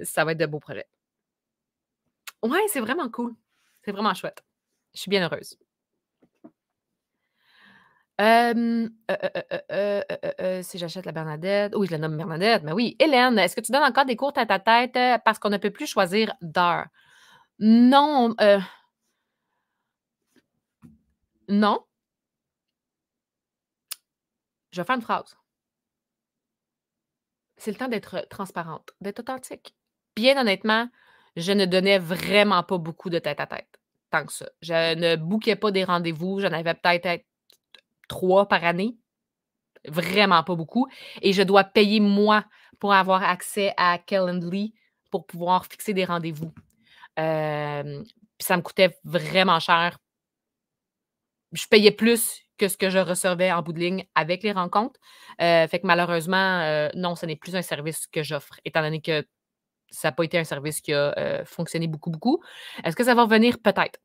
S1: euh, ça va être de beaux projets. Ouais, c'est vraiment cool. C'est vraiment chouette. Je suis bien heureuse. Si j'achète la Bernadette. Oui, je la nomme Bernadette, mais oui. Hélène, est-ce que tu donnes encore des cours tête à tête parce qu'on ne peut plus choisir d'heure? Non. non. Je vais faire une phrase. C'est le temps d'être transparente, d'être authentique. Bien honnêtement, je ne donnais vraiment pas beaucoup de tête à tête, tant que ça. Je ne bouquais pas des rendez-vous. J'en avais peut-être trois par année. Vraiment pas beaucoup. Et je dois payer moi pour avoir accès à Calendly pour pouvoir fixer des rendez-vous. puis ça me coûtait vraiment cher. Je payais plus que ce que je recevais en bout de ligne avec les rencontres. Euh, fait que malheureusement, euh, non, ce n'est plus un service que j'offre, étant donné que ça n'a pas été un service qui a euh, fonctionné beaucoup, beaucoup. Est-ce que ça va revenir? Peut-être.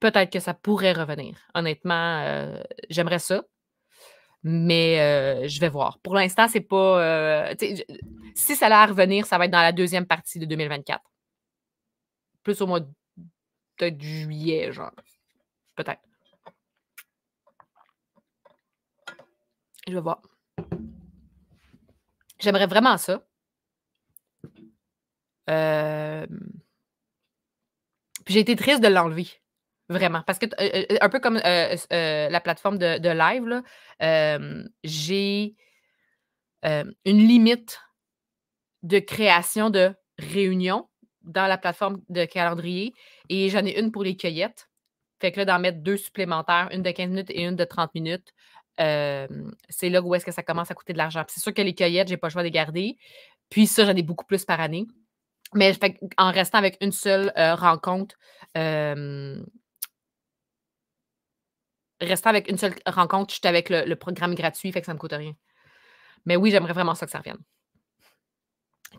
S1: Peut-être que ça pourrait revenir. Honnêtement, j'aimerais ça. Mais je vais voir. Pour l'instant, c'est pas. si ça allait revenir, ça va être dans la deuxième partie de 2024. Plus au mois de juillet, genre. Peut-être. Je vais voir. J'aimerais vraiment ça. Puis j'ai été triste de l'enlever. Vraiment. Parce que, un peu comme la plateforme de, live, j'ai une limite de création de réunions dans la plateforme de calendrier et j'en ai une pour les cueillettes. Fait que là, d'en mettre deux supplémentaires, une de 15 minutes et une de 30 minutes, c'est là où est-ce que ça commence à coûter de l'argent. C'est sûr que les cueillettes, je n'ai pas le choix de les garder. Puis ça, j'en ai beaucoup plus par année. Mais en restant avec une seule rencontre, restant avec une seule rencontre, j'étais avec le, programme gratuit, fait que ça ne coûte rien. Mais oui, j'aimerais vraiment ça que ça revienne.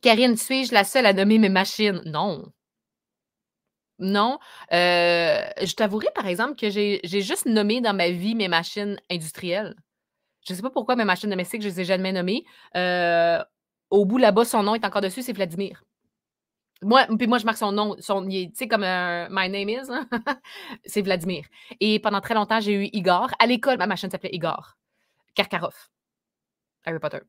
S1: Karine, suis-je la seule à nommer mes machines? Non. Non. Euh, je t'avouerai, par exemple, que j'ai juste nommé dans ma vie mes machines industrielles. Je ne sais pas pourquoi mes machines domestiques, je ne les ai jamais nommées. Euh, au bout là-bas, son nom est encore dessus, c'est Vladimir. Moi, puis moi, je marque son nom, son, tu sais, comme un My name is, hein? c'est Vladimir. Et pendant très longtemps, j'ai eu Igor. À l'école, ma machine s'appelait Igor. Karkarov. Harry Potter.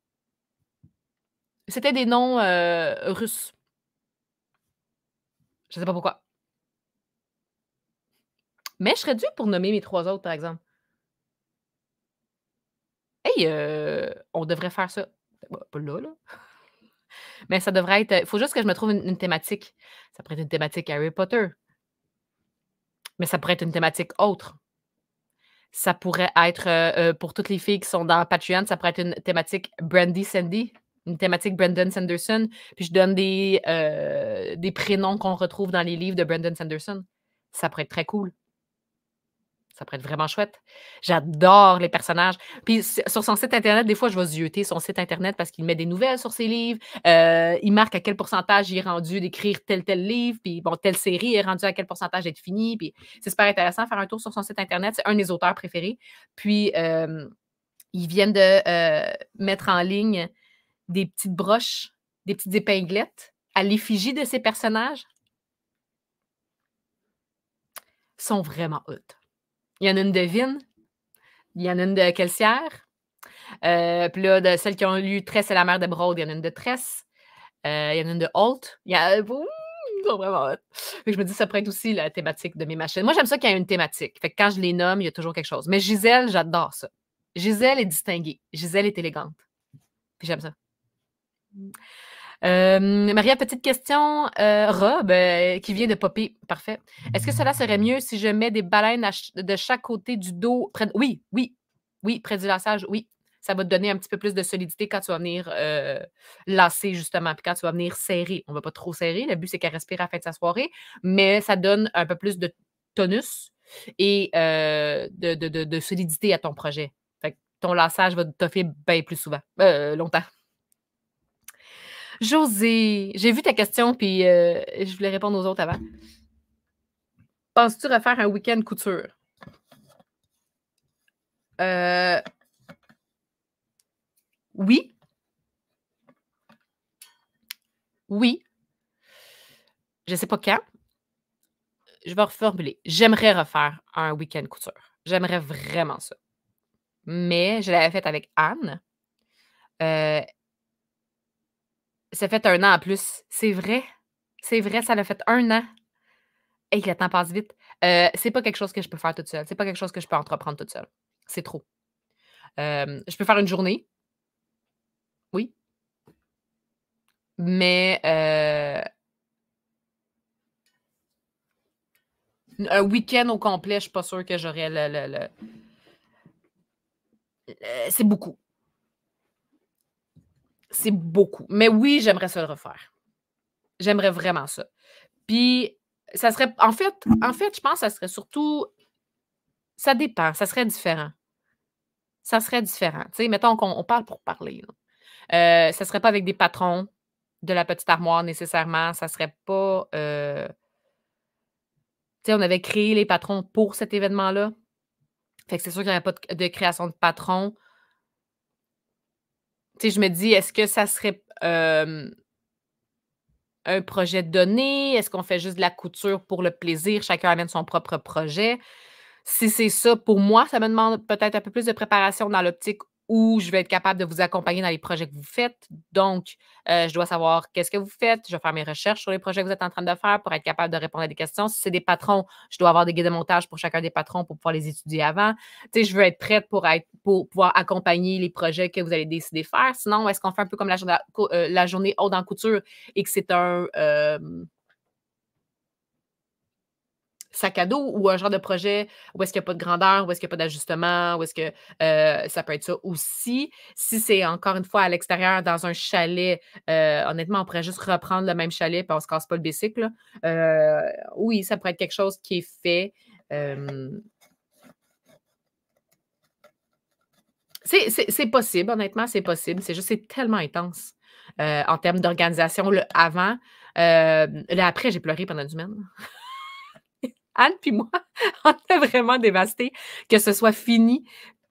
S1: C'était des noms euh, russes. Je sais pas pourquoi. Mais je serais dû pour nommer mes trois autres, par exemple. Hey, euh, on devrait faire ça. Bah, pas là, là. Mais ça devrait être. Il faut juste que je me trouve une, thématique. Ça pourrait être une thématique Harry Potter. Mais ça pourrait être une thématique autre. Ça pourrait être, euh, euh, pour toutes les filles qui sont dans Patreon, ça pourrait être une thématique Brandy Sandy, une thématique Brandon Sanderson. Puis je donne des, des prénoms qu'on retrouve dans les livres de Brandon Sanderson. Ça pourrait être très cool. Ça pourrait être vraiment chouette. J'adore les personnages. Puis sur son site Internet, des fois, je vais zioter son site Internet parce qu'il met des nouvelles sur ses livres. Euh, il marque à quel pourcentage il est rendu d'écrire tel, tel livre. Puis bon, telle série est rendue à quel pourcentage d'être finie. Puis c'est super intéressant de faire un tour sur son site Internet. C'est un des auteurs préférés. Puis ils viennent de euh, mettre en ligne des petites broches, des petites épinglettes à l'effigie de ces personnages. sont vraiment hot. Il y en a une de Vin, il y en a une de Kelsière. Euh, puis là, de celles qui ont lu Tress et la mère de Broad, il y en a une de Tress. Euh, il y en a une de Holt. Il y a, ils sont vraiment hot. Je me dis, ça pourrait être aussi la thématique de mes machines. Moi, j'aime ça qu'il y ait une thématique. Fait que quand je les nomme, il y a toujours quelque chose. Mais Gisèle, j'adore ça. Gisèle est distinguée. Gisèle est élégante. J'aime ça. Euh, Maria, petite question. Euh, Rob, euh, qui vient de popper. Parfait. Est-ce que cela serait mieux si je mets des baleines de chaque côté du dos? Près de- Oui, oui, oui, près du lassage, oui. Ça va te donner un petit peu plus de solidité quand tu vas venir lasser, justement, puis quand tu vas venir serrer. On ne va pas trop serrer. Le but, c'est qu'elle respire à la de sa soirée, mais ça donne un peu plus de tonus et de, solidité à ton projet. Fait que ton lassage va t'offrir bien plus souvent, longtemps. José, j'ai vu ta question, puis euh, je voulais répondre aux autres avant. Penses-tu refaire un week-end couture? Euh, Oui. Oui. Je ne sais pas quand. Je vais reformuler. J'aimerais refaire un week-end couture. J'aimerais vraiment ça. Mais je l'avais fait avec Anne. Euh, ça fait un an en plus. C'est vrai. C'est vrai, ça l'a fait un an. Et le temps passe vite. Euh, c'est pas quelque chose que je peux faire toute seule. C'est pas quelque chose que je peux entreprendre toute seule. C'est trop. Euh, je peux faire une journée. Oui. Mais euh, un week-end au complet, je suis pas sûre que j'aurais le. le- le- c'est beaucoup. C'est beaucoup. Mais oui, j'aimerais ça le refaire. J'aimerais vraiment ça. Puis, ça serait. En fait, en fait, je pense que ça serait surtout. Ça dépend. Ça serait différent. Ça serait différent. Tu sais, mettons qu'on on parle pour parler. là. Euh, ça serait pas avec des patrons de la petite armoire nécessairement. Ça serait pas. euh, Tu sais, on avait créé les patrons pour cet événement-là. Fait que c'est sûr qu'il n'y aurait pas de, création de patron. Sais, je me dis, est-ce que ça serait un projet donné? Est-ce qu'on fait juste de la couture pour le plaisir? Chacun amène son propre projet. Si c'est ça, pour moi, ça me demande peut-être un peu plus de préparation dans l'optique où je vais être capable de vous accompagner dans les projets que vous faites. Donc, euh, je dois savoir qu'est-ce que vous faites. Je vais faire mes recherches sur les projets que vous êtes en train de faire pour être capable de répondre à des questions. Si c'est des patrons, je dois avoir des guides de montage pour chacun des patrons pour pouvoir les étudier avant. Tu sais, je veux être prête pour, être, pour pouvoir accompagner les projets que vous allez décider de faire. Sinon, est-ce qu'on fait un peu comme la, journée- euh, haute en couture et que c'est un euh, sac à dos ou un genre de projet où est-ce qu'il n'y a pas de grandeur, où est-ce qu'il n'y a pas d'ajustement, où est-ce que euh, ça peut être ça aussi. Si c'est encore une fois à l'extérieur, dans un chalet, euh, honnêtement, on pourrait juste reprendre le même chalet et on ne se casse pas le bicycle. Euh, oui, ça pourrait être quelque chose qui est fait. c'est- possible, honnêtement, c'est possible. C'est juste, c'est tellement intense en termes d'organisation. Le avant, euh, le après, j'ai pleuré pendant une semaine. Anne puis moi, on a vraiment dévasté que ce soit fini.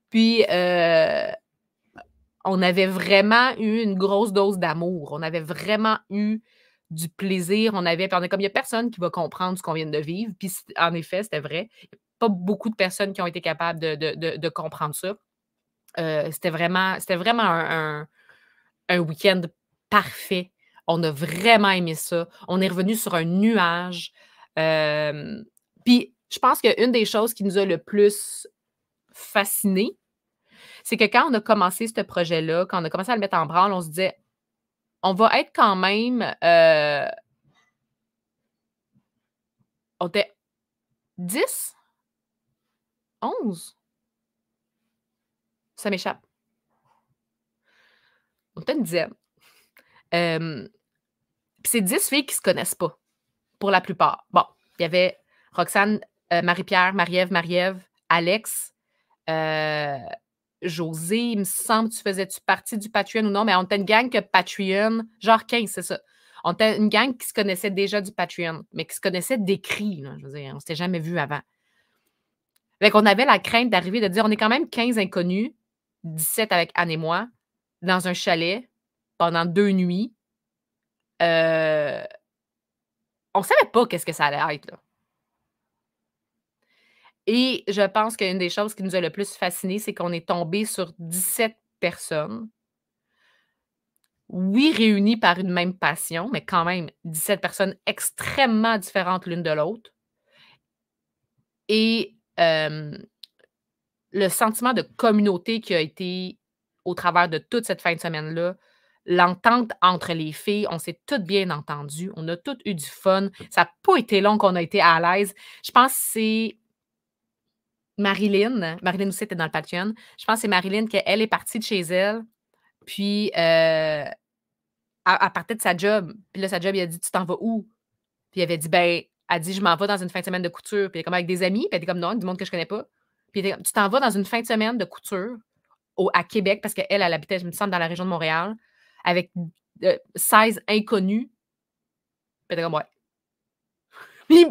S1: Puis, euh, on avait vraiment eu une grosse dose d'amour. On avait vraiment eu du plaisir. On avait, puis on est comme, il n'y a personne qui va comprendre ce qu'on vient de vivre. Puis, en effet, c'était vrai. Pas beaucoup de personnes qui ont été capables de, comprendre ça. Euh, c'était vraiment, c'était vraiment un week-end parfait. On a vraiment aimé ça. On est revenu sur un nuage. Euh, puis, je pense qu'une des choses qui nous a le plus fascinés, c'est que quand on a commencé ce projet-là, quand on a commencé à le mettre en branle, on se disait, on va être quand même. euh, on était 10? 11? Ça m'échappe. On était une dizaine. Euh, puis c'est 10 filles qui ne se connaissent pas, pour la plupart. Bon, il y avait Roxane, euh, Marie-Pierre, Marie-Ève, Marie-Ève, Alex, euh, José, il me semble, tu faisais-tu partie du Patreon ou non, mais on était une gang que Patreon, genre 15, c'est ça. On était une gang qui se connaissait déjà du Patreon, mais qui se connaissait d'écrit. Je veux dire, on ne s'était jamais vu avant. Fait qu'on avait la crainte d'arriver de dire on est quand même 15 inconnus, 17 avec Anne et moi, dans un chalet pendant deux nuits. Euh, on ne savait pas qu'est-ce que ça allait être. Là. Et je pense qu'une des choses qui nous a le plus fasciné, c'est qu'on est tombé sur 17 personnes. Oui, réunies par une même passion, mais quand même 17 personnes extrêmement différentes l'une de l'autre. Et le sentiment de communauté qui a été au travers de toute cette fin de semaine-là, l'entente entre les filles, on s'est toutes bien entendues, on a toutes eu du fun. Ça n'a pas été long qu'on a été à l'aise. Je pense que c'est Marilyn, Marilyn aussi était dans le Patreon. Je pense que c'est Marilyn qu'elle est partie de chez elle, puis euh, elle, partait de sa job. Puis là, sa job, il a dit Tu t'en vas où Puis elle avait dit Ben, elle dit Je m'en vais dans une fin de semaine de couture. Puis elle est comme avec des amis, puis elle était comme Non, du monde que je connais pas. Puis elle Tu t'en vas dans une fin de semaine de couture au, à Québec, parce qu'elle, elle, habitait, je me semble, dans la région de Montréal, avec 16 euh, inconnus. Puis elle était comme Ouais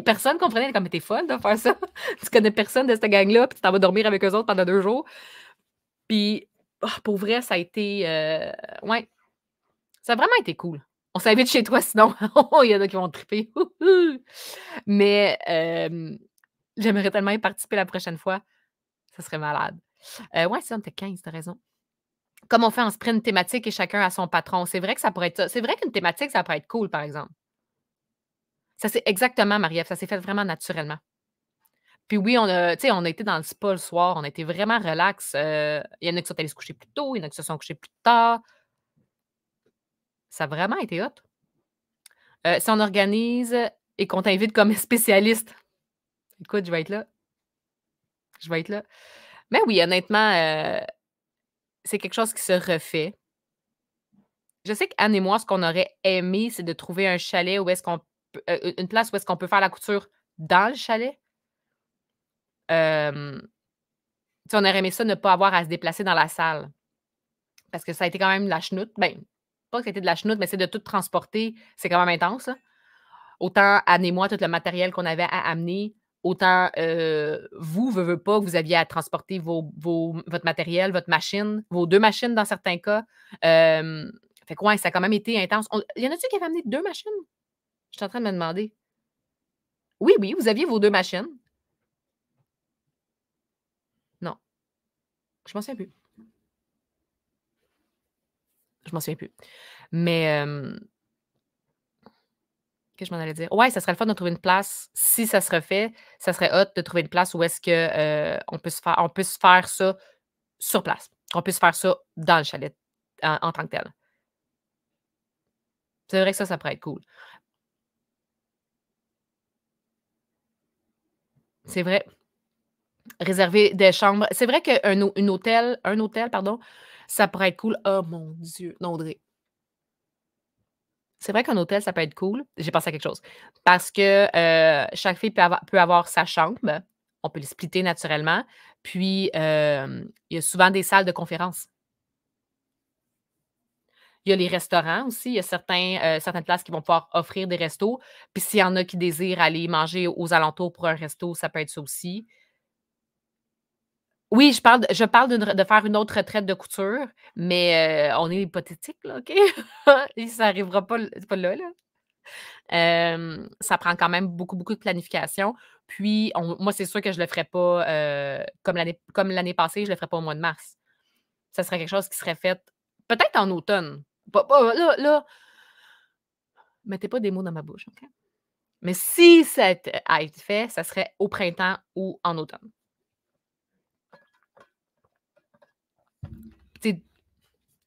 S1: personne comprenait comme t'es folle de faire ça. tu connais personne de cette gang-là, puis tu t'en vas dormir avec eux autres pendant deux jours. Puis, oh, pour vrai, ça a été. Euh, ouais. Ça a vraiment été cool. On s'invite chez toi sinon. Il y en a qui vont triper. Mais j'aimerais tellement y participer la prochaine fois. Ça serait malade. Euh, ouais, c'est on était 15, t'as raison. Comme on fait en sprint thématique et chacun a son patron, c'est vrai que ça pourrait être ça. C'est vrai qu'une thématique, ça pourrait être cool, par exemple. Ça c'est exactement, Marie-Ève, ça s'est fait vraiment naturellement. Puis oui, on a, on a été dans le spa le soir, on a été vraiment relax. Euh, il y en a qui sont allés se coucher plus tôt, il y en a qui se sont couchés plus tard. Ça a vraiment été hot. Euh, si on organise et qu'on t'invite comme spécialiste, écoute, je vais être là. Je vais être là. Mais oui, honnêtement, euh, c'est quelque chose qui se refait. Je sais qu'Anne et moi, ce qu'on aurait aimé, c'est de trouver un chalet où est-ce qu'on une place où est-ce qu'on peut faire la couture dans le chalet. on aurait aimé ça ne pas avoir à se déplacer dans la salle. Parce que ça a été quand même de la chenoute. Ben, pas que c'était de la chenoute, mais c'est de tout transporter. C'est quand même intense. Autant Anne et moi, tout le matériel qu'on avait à amener, autant euh, vous, veux, pas, vous aviez à transporter vos, votre matériel, votre machine, vos deux machines dans certains cas. fait quoi, ça a quand même été intense. Il y en a-tu qui avaient amené deux machines? Je suis en train de me demander. Oui, oui, vous aviez vos deux machines. Non. Je m'en souviens plus. Je m'en souviens plus. Mais qu'est-ce que je m'en allais dire? Ouais, ça serait le fun de trouver une place. Si ça se refait, ça serait hot de trouver une place où est-ce qu'on peut, se faire, on peut se faire ça sur place. On peut se faire ça dans le chalet en, en tant que tel. C'est vrai que ça, ça pourrait être cool. C'est vrai. Réserver des chambres. C'est vrai qu'un hôtel, un hôtel, pardon, ça pourrait être cool. Oh mon Dieu, non, Audrey. C'est vrai qu'un hôtel, ça peut être cool. J'ai pensé à quelque chose. Parce que euh, chaque fille peut avoir, sa chambre. On peut les splitter naturellement. Puis, il y a souvent des salles de conférence. Il y a les restaurants aussi. Il y a certains, euh, certaines places qui vont pouvoir offrir des restos. Puis s'il y en a qui désirent aller manger aux alentours pour un resto, ça peut être ça aussi. Oui, je parle, je parle de, faire une autre retraite de couture, mais euh, on est hypothétique, là, OK? ça n'arrivera pas, pas là. là. ça prend quand même beaucoup, beaucoup de planification. Puis, moi, c'est sûr que je ne le ferai pas euh, comme l'année passée, je ne le ferai pas au mois de mars. Ça serait quelque chose qui serait fait peut-être en automne. Là, là, mettez pas des mots dans ma bouche, OK? Mais si ça a été fait, ça serait au printemps ou en automne.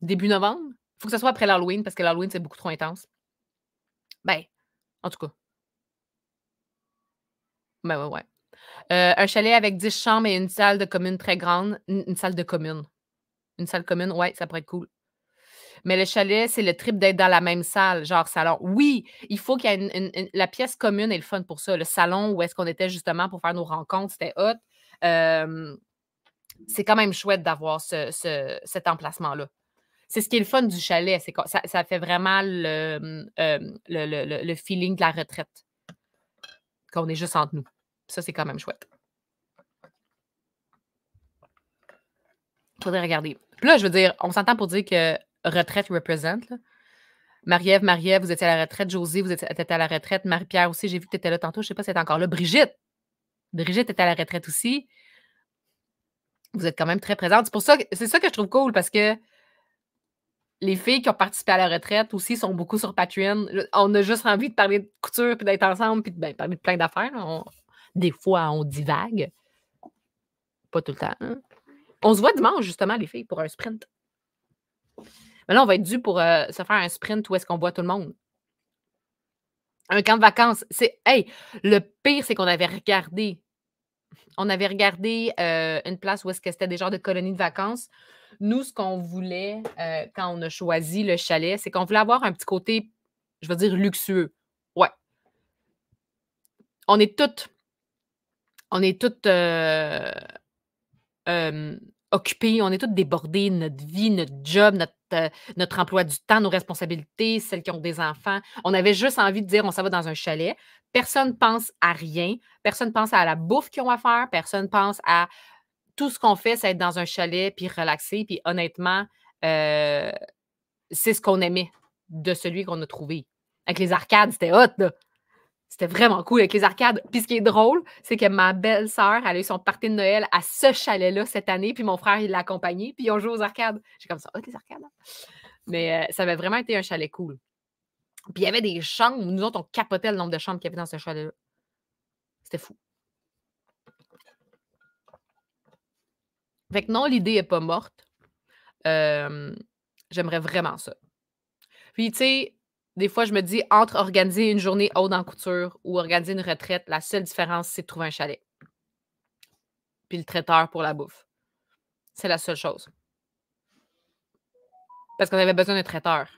S1: Début novembre. Il faut que ce soit après l'Halloween parce que l'Halloween, c'est beaucoup trop intense. Ben, en tout cas. Ben ouais, ouais. Euh, un chalet avec 10 chambres et une salle de commune très grande. une salle de commune. Une salle commune, ouais, ça pourrait être cool. Mais le chalet, c'est le trip d'être dans la même salle, genre salon. Oui, il faut qu'il y ait une, La pièce commune est le fun pour ça. Le salon où est-ce qu'on était justement pour faire nos rencontres, c'était hot. c'est quand même chouette d'avoir ce, ce- cet emplacement-là. C'est ce qui est le fun du chalet. C'est ça, fait vraiment le, le, le- le- le feeling de la retraite. Qu'on est juste entre nous. Ça, c'est quand même chouette. Faudrait regarder. Puis là, je veux dire, on s'entend pour dire que retraite represent. Marie-Ève, Marie-Ève, vous étiez à la retraite. Josie, vous étiez à la retraite. Marie-Pierre aussi, j'ai vu que tu étais là tantôt. Je ne sais pas si tu encore là. Brigitte. Brigitte était à la retraite aussi. Vous êtes quand même très présente. C'est pour ça que je trouve cool parce que les filles qui ont participé à la retraite aussi sont beaucoup sur Patreon. On a juste envie de parler de couture puis d'être ensemble puis de ben, parler de plein d'affaires. Des fois, on divague. Pas tout le temps. hein. On se voit dimanche, justement, les filles, pour un sprint. Mais là, on va être dû pour euh, se faire un sprint où est-ce qu'on voit tout le monde. Un camp de vacances. C'est. Hey, le pire, c'est qu'on avait regardé. On avait regardé euh, une place où est-ce que c'était des genres de colonies de vacances. Nous, ce qu'on voulait euh, quand on a choisi le chalet, c'est qu'on voulait avoir un petit côté, je veux dire, luxueux. Ouais. On est toutes. On est toutes occupées, on est toutes débordées, notre vie, notre job, notre, euh, notre emploi du temps, nos responsabilités, celles qui ont des enfants. On avait juste envie de dire on s'en va dans un chalet. Personne pense à rien. Personne pense à la bouffe qu'ils ont à faire. Personne pense à tout ce qu'on fait, c'est être dans un chalet puis relaxer. Puis honnêtement, euh, c'est ce qu'on aimait de celui qu'on a trouvé. Avec les arcades, c'était hot, là. C'était vraiment cool avec les arcades. Puis ce qui est drôle, c'est que ma belle-sœur, elle a eu son party de Noël à ce chalet-là cette année, puis mon frère, il l'a accompagné, puis ils ont joué aux arcades. J'ai comme ça, hot, les arcades. hein? Mais euh, ça avait vraiment été un chalet cool. Puis il y avait des chambres. Nous autres, on capotait le nombre de chambres qu'il y avait dans ce chalet-là. C'était fou. Fait que non, l'idée n'est pas morte. J'aimerais vraiment ça. Puis, tu sais, des fois, je me dis, entre organiser une journée haute en couture ou organiser une retraite, la seule différence, c'est de trouver un chalet. Puis le traiteur pour la bouffe. C'est la seule chose. Parce qu'on avait besoin d'un traiteur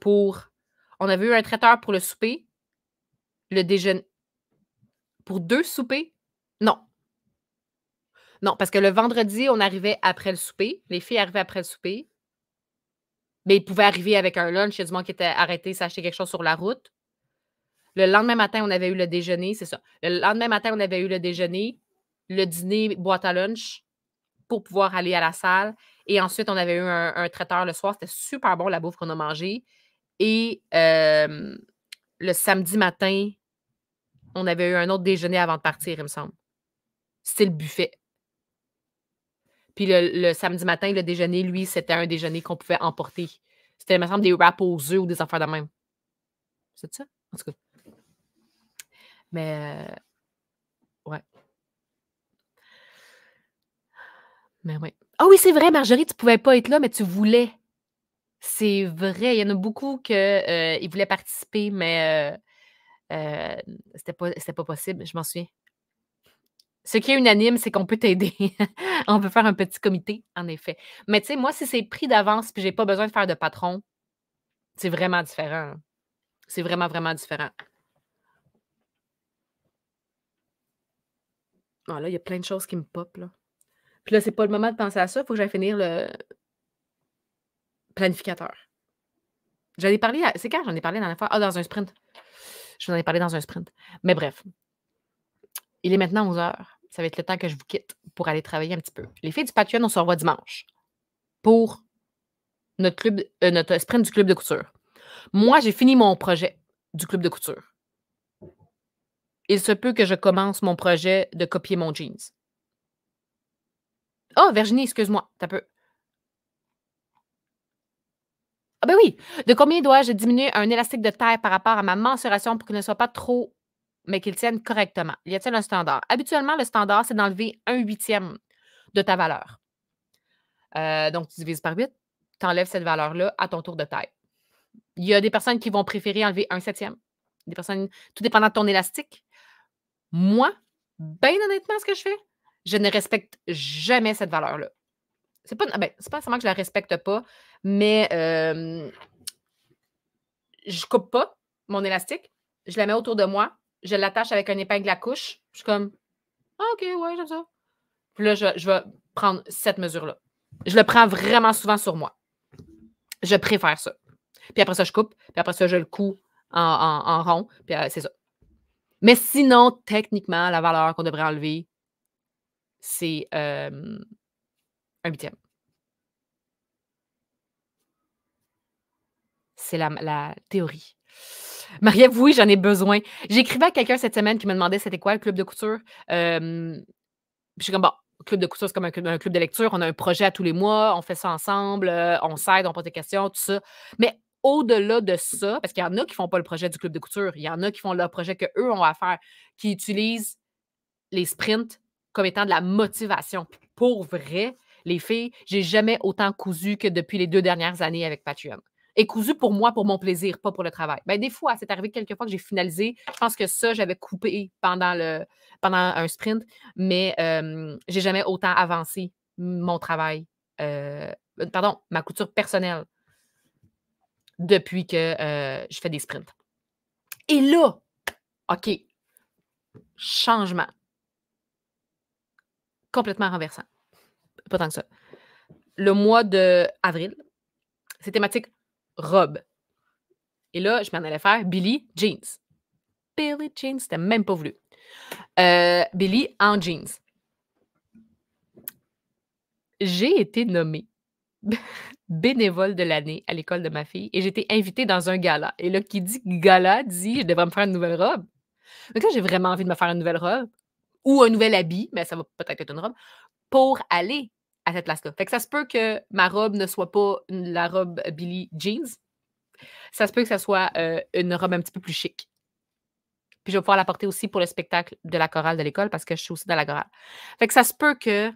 S1: pour. On avait eu un traiteur pour le souper, le déjeuner. Pour deux soupers? Non. Non, parce que le vendredi, on arrivait après le souper. Les filles arrivaient après le souper. Mais ils pouvaient arriver avec un lunch. Il y a du monde qui était arrêté, s'acheter quelque chose sur la route. Le lendemain matin, on avait eu le déjeuner, c'est ça. Le lendemain matin, on avait eu le déjeuner, le dîner, boîte à lunch pour pouvoir aller à la salle. Et ensuite, on avait eu un, traiteur le soir. C'était super bon, la bouffe qu'on a mangée. Et le samedi matin, on avait eu un autre déjeuner avant de partir, il me semble. C'était le buffet. Puis le, samedi matin, le déjeuner, lui, c'était un déjeuner qu'on pouvait emporter. C'était, il me semble, des wraps aux œufs ou des affaires de même. C'est ça? En tout cas. Mais, euh, ouais. Mais ouais. Ah oui, c'est vrai, Marjorie, tu pouvais pas être là, mais tu voulais. C'est vrai, il y en a beaucoup qui voulaient participer, mais euh, euh, c'était pas, pas possible, je m'en souviens. Ce qui est unanime, c'est qu'on peut t'aider. On peut faire un petit comité, en effet. Mais tu sais, moi, si c'est pris d'avance puis j'ai pas besoin de faire de patron, c'est vraiment différent. C'est vraiment, vraiment différent. Ah, là, il y a plein de choses qui me pop, là. Puis là, c'est pas le moment de penser à ça. Il faut que j'aille finir le planificateur. J'en ai parlé, à- c'est quand j'en ai parlé la dernière fois? Ah, dans un sprint. Je vous en ai parlé dans un sprint. Mais bref. Il est maintenant 11 heures. Ça va être le temps que je vous quitte pour aller travailler un petit peu. Les filles du Patreon, on se revoit dimanche pour notre, club, euh, sprint du club de couture. Moi, j'ai fini mon projet du club de couture. Il se peut que je commence mon projet de copier mon jeans. Ah, Virginie, excuse-moi, t'as peu. Ah ben oui. De combien dois-je diminuer un élastique de taille par rapport à ma mensuration pour qu'il ne soit pas trop, mais qu'il tienne correctement? Y a-t-il un standard? Habituellement, le standard, c'est d'enlever un huitième de ta valeur. Euh, donc, tu divises par 8, tu enlèves cette valeur-là à ton tour de taille. Il y a des personnes qui vont préférer enlever un septième. Des personnes, tout dépendant de ton élastique. Moi, bien honnêtement, ce que je fais, je ne respecte jamais cette valeur-là. C'est pas, ben, c'est pas nécessairement que je la respecte pas, mais euh, je coupe pas mon élastique, je la mets autour de moi, je l'attache avec un épingle à couche. Je suis comme, ah, ok, ouais, j'aime ça. Puis là, je, vais prendre cette mesure-là. Je le prends vraiment souvent sur moi. Je préfère ça. Puis après ça, je coupe. Puis après ça, je le en- en rond. Puis euh, c'est ça. Mais sinon, techniquement, la valeur qu'on devrait enlever, c'est euh, un huitième. C'est la, la théorie. Marie-Ève, oui, j'en ai besoin. J'écrivais à quelqu'un cette semaine qui me demandait c'était quoi le club de couture. Je suis comme, bon, club de couture, c'est comme un, club- de lecture. On a un projet à tous les mois, on fait ça ensemble, euh, on s'aide, on pose des questions, tout ça. Mais au-delà de ça, parce qu'il y en a qui ne font pas le projet du club de couture, il y en a qui font leur projet qu'eux ont à faire, qui utilisent les sprints comme étant de la motivation. Pour vrai, les filles, j'ai jamais autant cousu que depuis les deux dernières années avec Patreon. Et cousu pour moi, pour mon plaisir, pas pour le travail. Ben, des fois, c'est arrivé quelques fois que j'ai finalisé. Je pense que ça, j'avais coupé pendant, le, pendant un sprint, mais euh, j'ai jamais autant avancé mon travail, euh, pardon, ma couture personnelle depuis que euh, je fais des sprints. Et là, OK, changement. Complètement renversant. Pas tant que ça. Le mois d'avril, c'est thématique robe. Et là, je m'en allais faire Billy Jeans. Billy Jeans, c'était même pas voulu. Euh, Billy en jeans. J'ai été nommée bénévole de l'année à l'école de ma fille et j'ai été invitée dans un gala. Et là, qui dit gala dit je devrais me faire une nouvelle robe. Donc là, j'ai vraiment envie de me faire une nouvelle robe ou un nouvel habit, mais ça va peut-être être une robe, pour aller cette place-là. Fait que ça se peut que ma robe ne soit pas la robe Billy Jeans. Ça se peut que ça soit euh, une robe un petit peu plus chic. Puis je vais pouvoir la porter aussi pour le spectacle de la chorale de l'école parce que je suis aussi dans la chorale. Fait que ça se peut que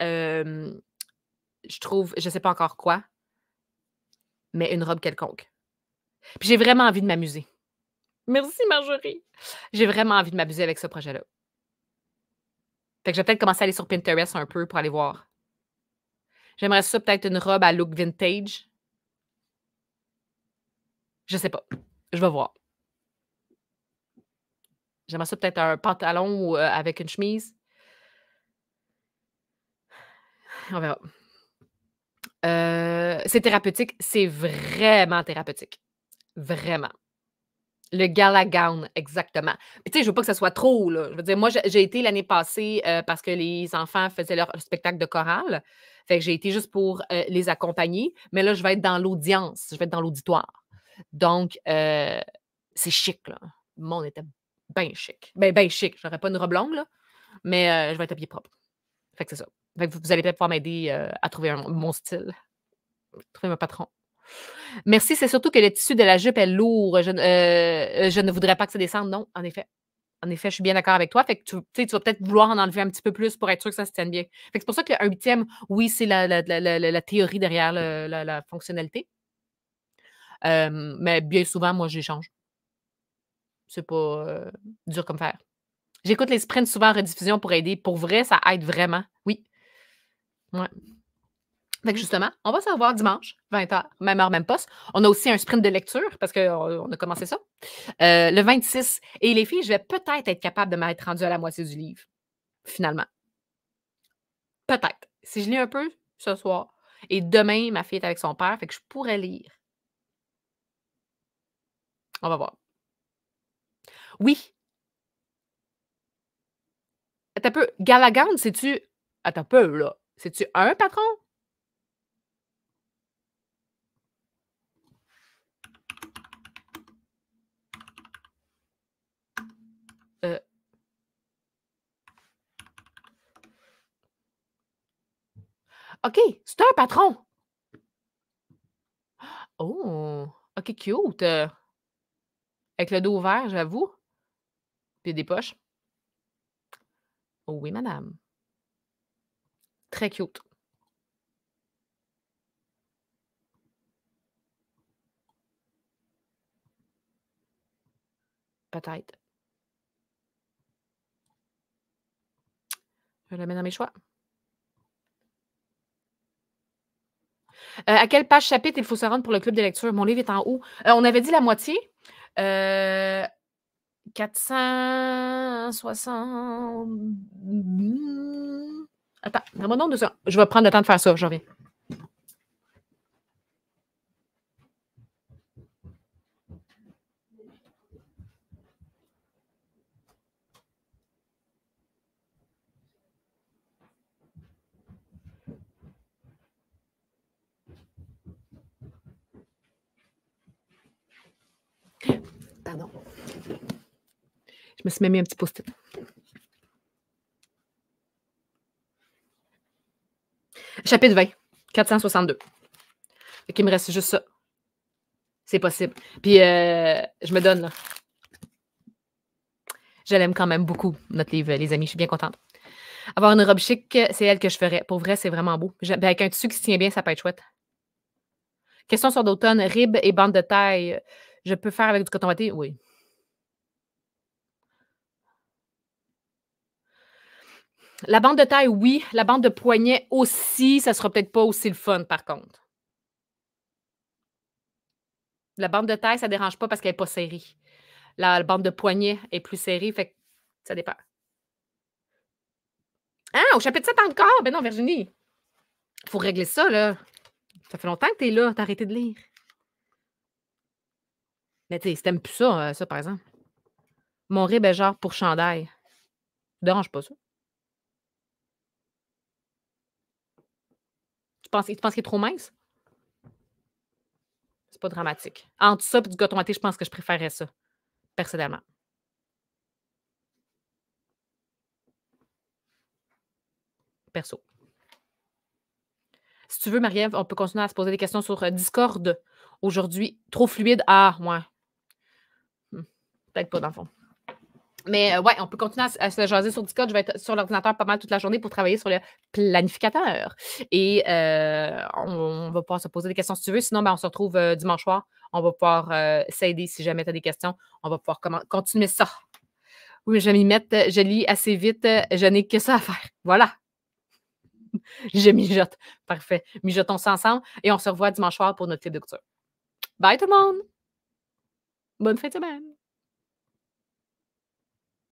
S1: euh, je trouve, je sais pas encore quoi, mais une robe quelconque. Puis j'ai vraiment envie de m'amuser. Merci Marjorie. J'ai vraiment envie de m'amuser avec ce projet-là. Fait que je vais peut-être commencer à aller sur Pinterest un peu pour aller voir. J'aimerais ça peut-être une robe à look vintage. Je sais pas. Je vais voir. J'aimerais ça peut-être un pantalon euh, avec une chemise. On verra. Euh, c'est thérapeutique. C'est vraiment thérapeutique. Vraiment. Le gala gown, exactement. Tu sais, je veux pas que ça soit trop, là. Je veux dire, moi, j'ai été l'année passée euh, parce que les enfants faisaient leur spectacle de chorale. Fait que j'ai été juste pour euh, les accompagner. Mais là, je vais être dans l'audience. Je vais être dans l'auditoire. Donc, euh, c'est chic, là. Le monde était bien chic. Ben, ben chic. J'aurais pas une robe longue, là. Mais je vais être habillée propre. Fait que c'est ça. Fait que vous, allez peut-être pouvoir m'aider à trouver mon style. Trouver mon patron. Merci, c'est surtout que le tissu de la jupe est lourd. Je, ne- euh, je ne voudrais pas que ça descende. Non, en effet. En effet, je suis bien d'accord avec toi. Fait que tu, tu vas peut-être vouloir en enlever un petit peu plus pour être sûr que ça se tienne bien. Fait que c'est pour ça qu'un huitième, oui, c'est la, la- la- la- théorie derrière la fonctionnalité. Euh, mais bien souvent, moi, j'échange. C'est pas euh, dur comme faire. J'écoute les sprints souvent en rediffusion pour aider. Pour vrai, ça aide vraiment. Oui. Ouais. Fait que justement, on va se revoir dimanche, 20h, même heure, même poste. On a aussi un sprint de lecture parce qu'on a commencé ça. euh, le 26. Et les filles, je vais peut-être être capable de m'être rendue à la moitié du livre, finalement. Peut-être. Si je lis un peu ce soir. Et demain, ma fille est avec son père, fait que je pourrais lire. On va voir. Oui. Un peu. Galagand, c'est-tu. Attends peu, là. C'est-tu un patron? OK, c'est un patron. Oh, OK, cute. euh, Avec le dos ouvert, j'avoue. Puis des poches. Oh oui, madame. Très cute. Peut-être. Je le mets dans mes choix. Euh, à quelle page chapitre il faut se rendre pour le club de lecture? Mon livre est en haut. Euh, on avait dit la moitié. Euh, 460. Attends, donne-moi deux. Je vais prendre le temps de faire ça, je reviens. Je me suis même mis un petit post-it. Chapitre 20, 462. Fait qu'il me reste juste ça. C'est possible. Puis, euh, je me donne. Je l'aime quand même beaucoup, notre livre, les amis. Je suis bien contente. Avoir une robe chic, c'est elle que je ferais. Pour vrai, c'est vraiment beau. Ben, avec un tissu qui se tient bien, ça peut être chouette. Question sur d'automne, ribs et bandes de taille. Je peux faire avec du coton watté? Oui. La bande de taille, oui. La bande de poignet aussi, ça sera peut-être pas aussi le fun, par contre. La bande de taille, ça dérange pas parce qu'elle n'est pas serrée. La, bande de poignet est plus serrée, fait que ça dépend. Ah, au chapitre 7 encore! Ben non, Virginie. Faut régler ça, là. Ça fait longtemps que tu es là. T'as arrêté de lire. Mais tu sais, si t'aimes plus ça, euh, ça, par exemple. Mon rib genre pour chandail. Ça dérange pas, ça? Tu penses qu'il est trop mince? C'est pas dramatique. Entre ça et du coton watté, je pense que je préférerais ça, personnellement. Perso. Si tu veux, Marie-Ève, on peut continuer à se poser des questions sur euh, Discord aujourd'hui. Trop fluide? Ah, ouais. Hmm, Peut-être pas, dans le fond. Mais euh, ouais, on peut continuer à, se jaser sur Discord. Je vais être sur l'ordinateur pas mal toute la journée pour travailler sur le planificateur. Et euh, on, va pouvoir se poser des questions si tu veux. Sinon, ben, on se retrouve euh, dimanche soir. On va pouvoir s'aider si jamais tu as des questions. On va pouvoir continuer ça. Oui, je m'y mettre. Je lis assez vite. Je n'ai que ça à faire. Voilà. Je mijote. Parfait. Mijotons ça ensemble et on se revoit dimanche soir pour notre clip de couture. Bye tout le monde. Bonne fin de semaine.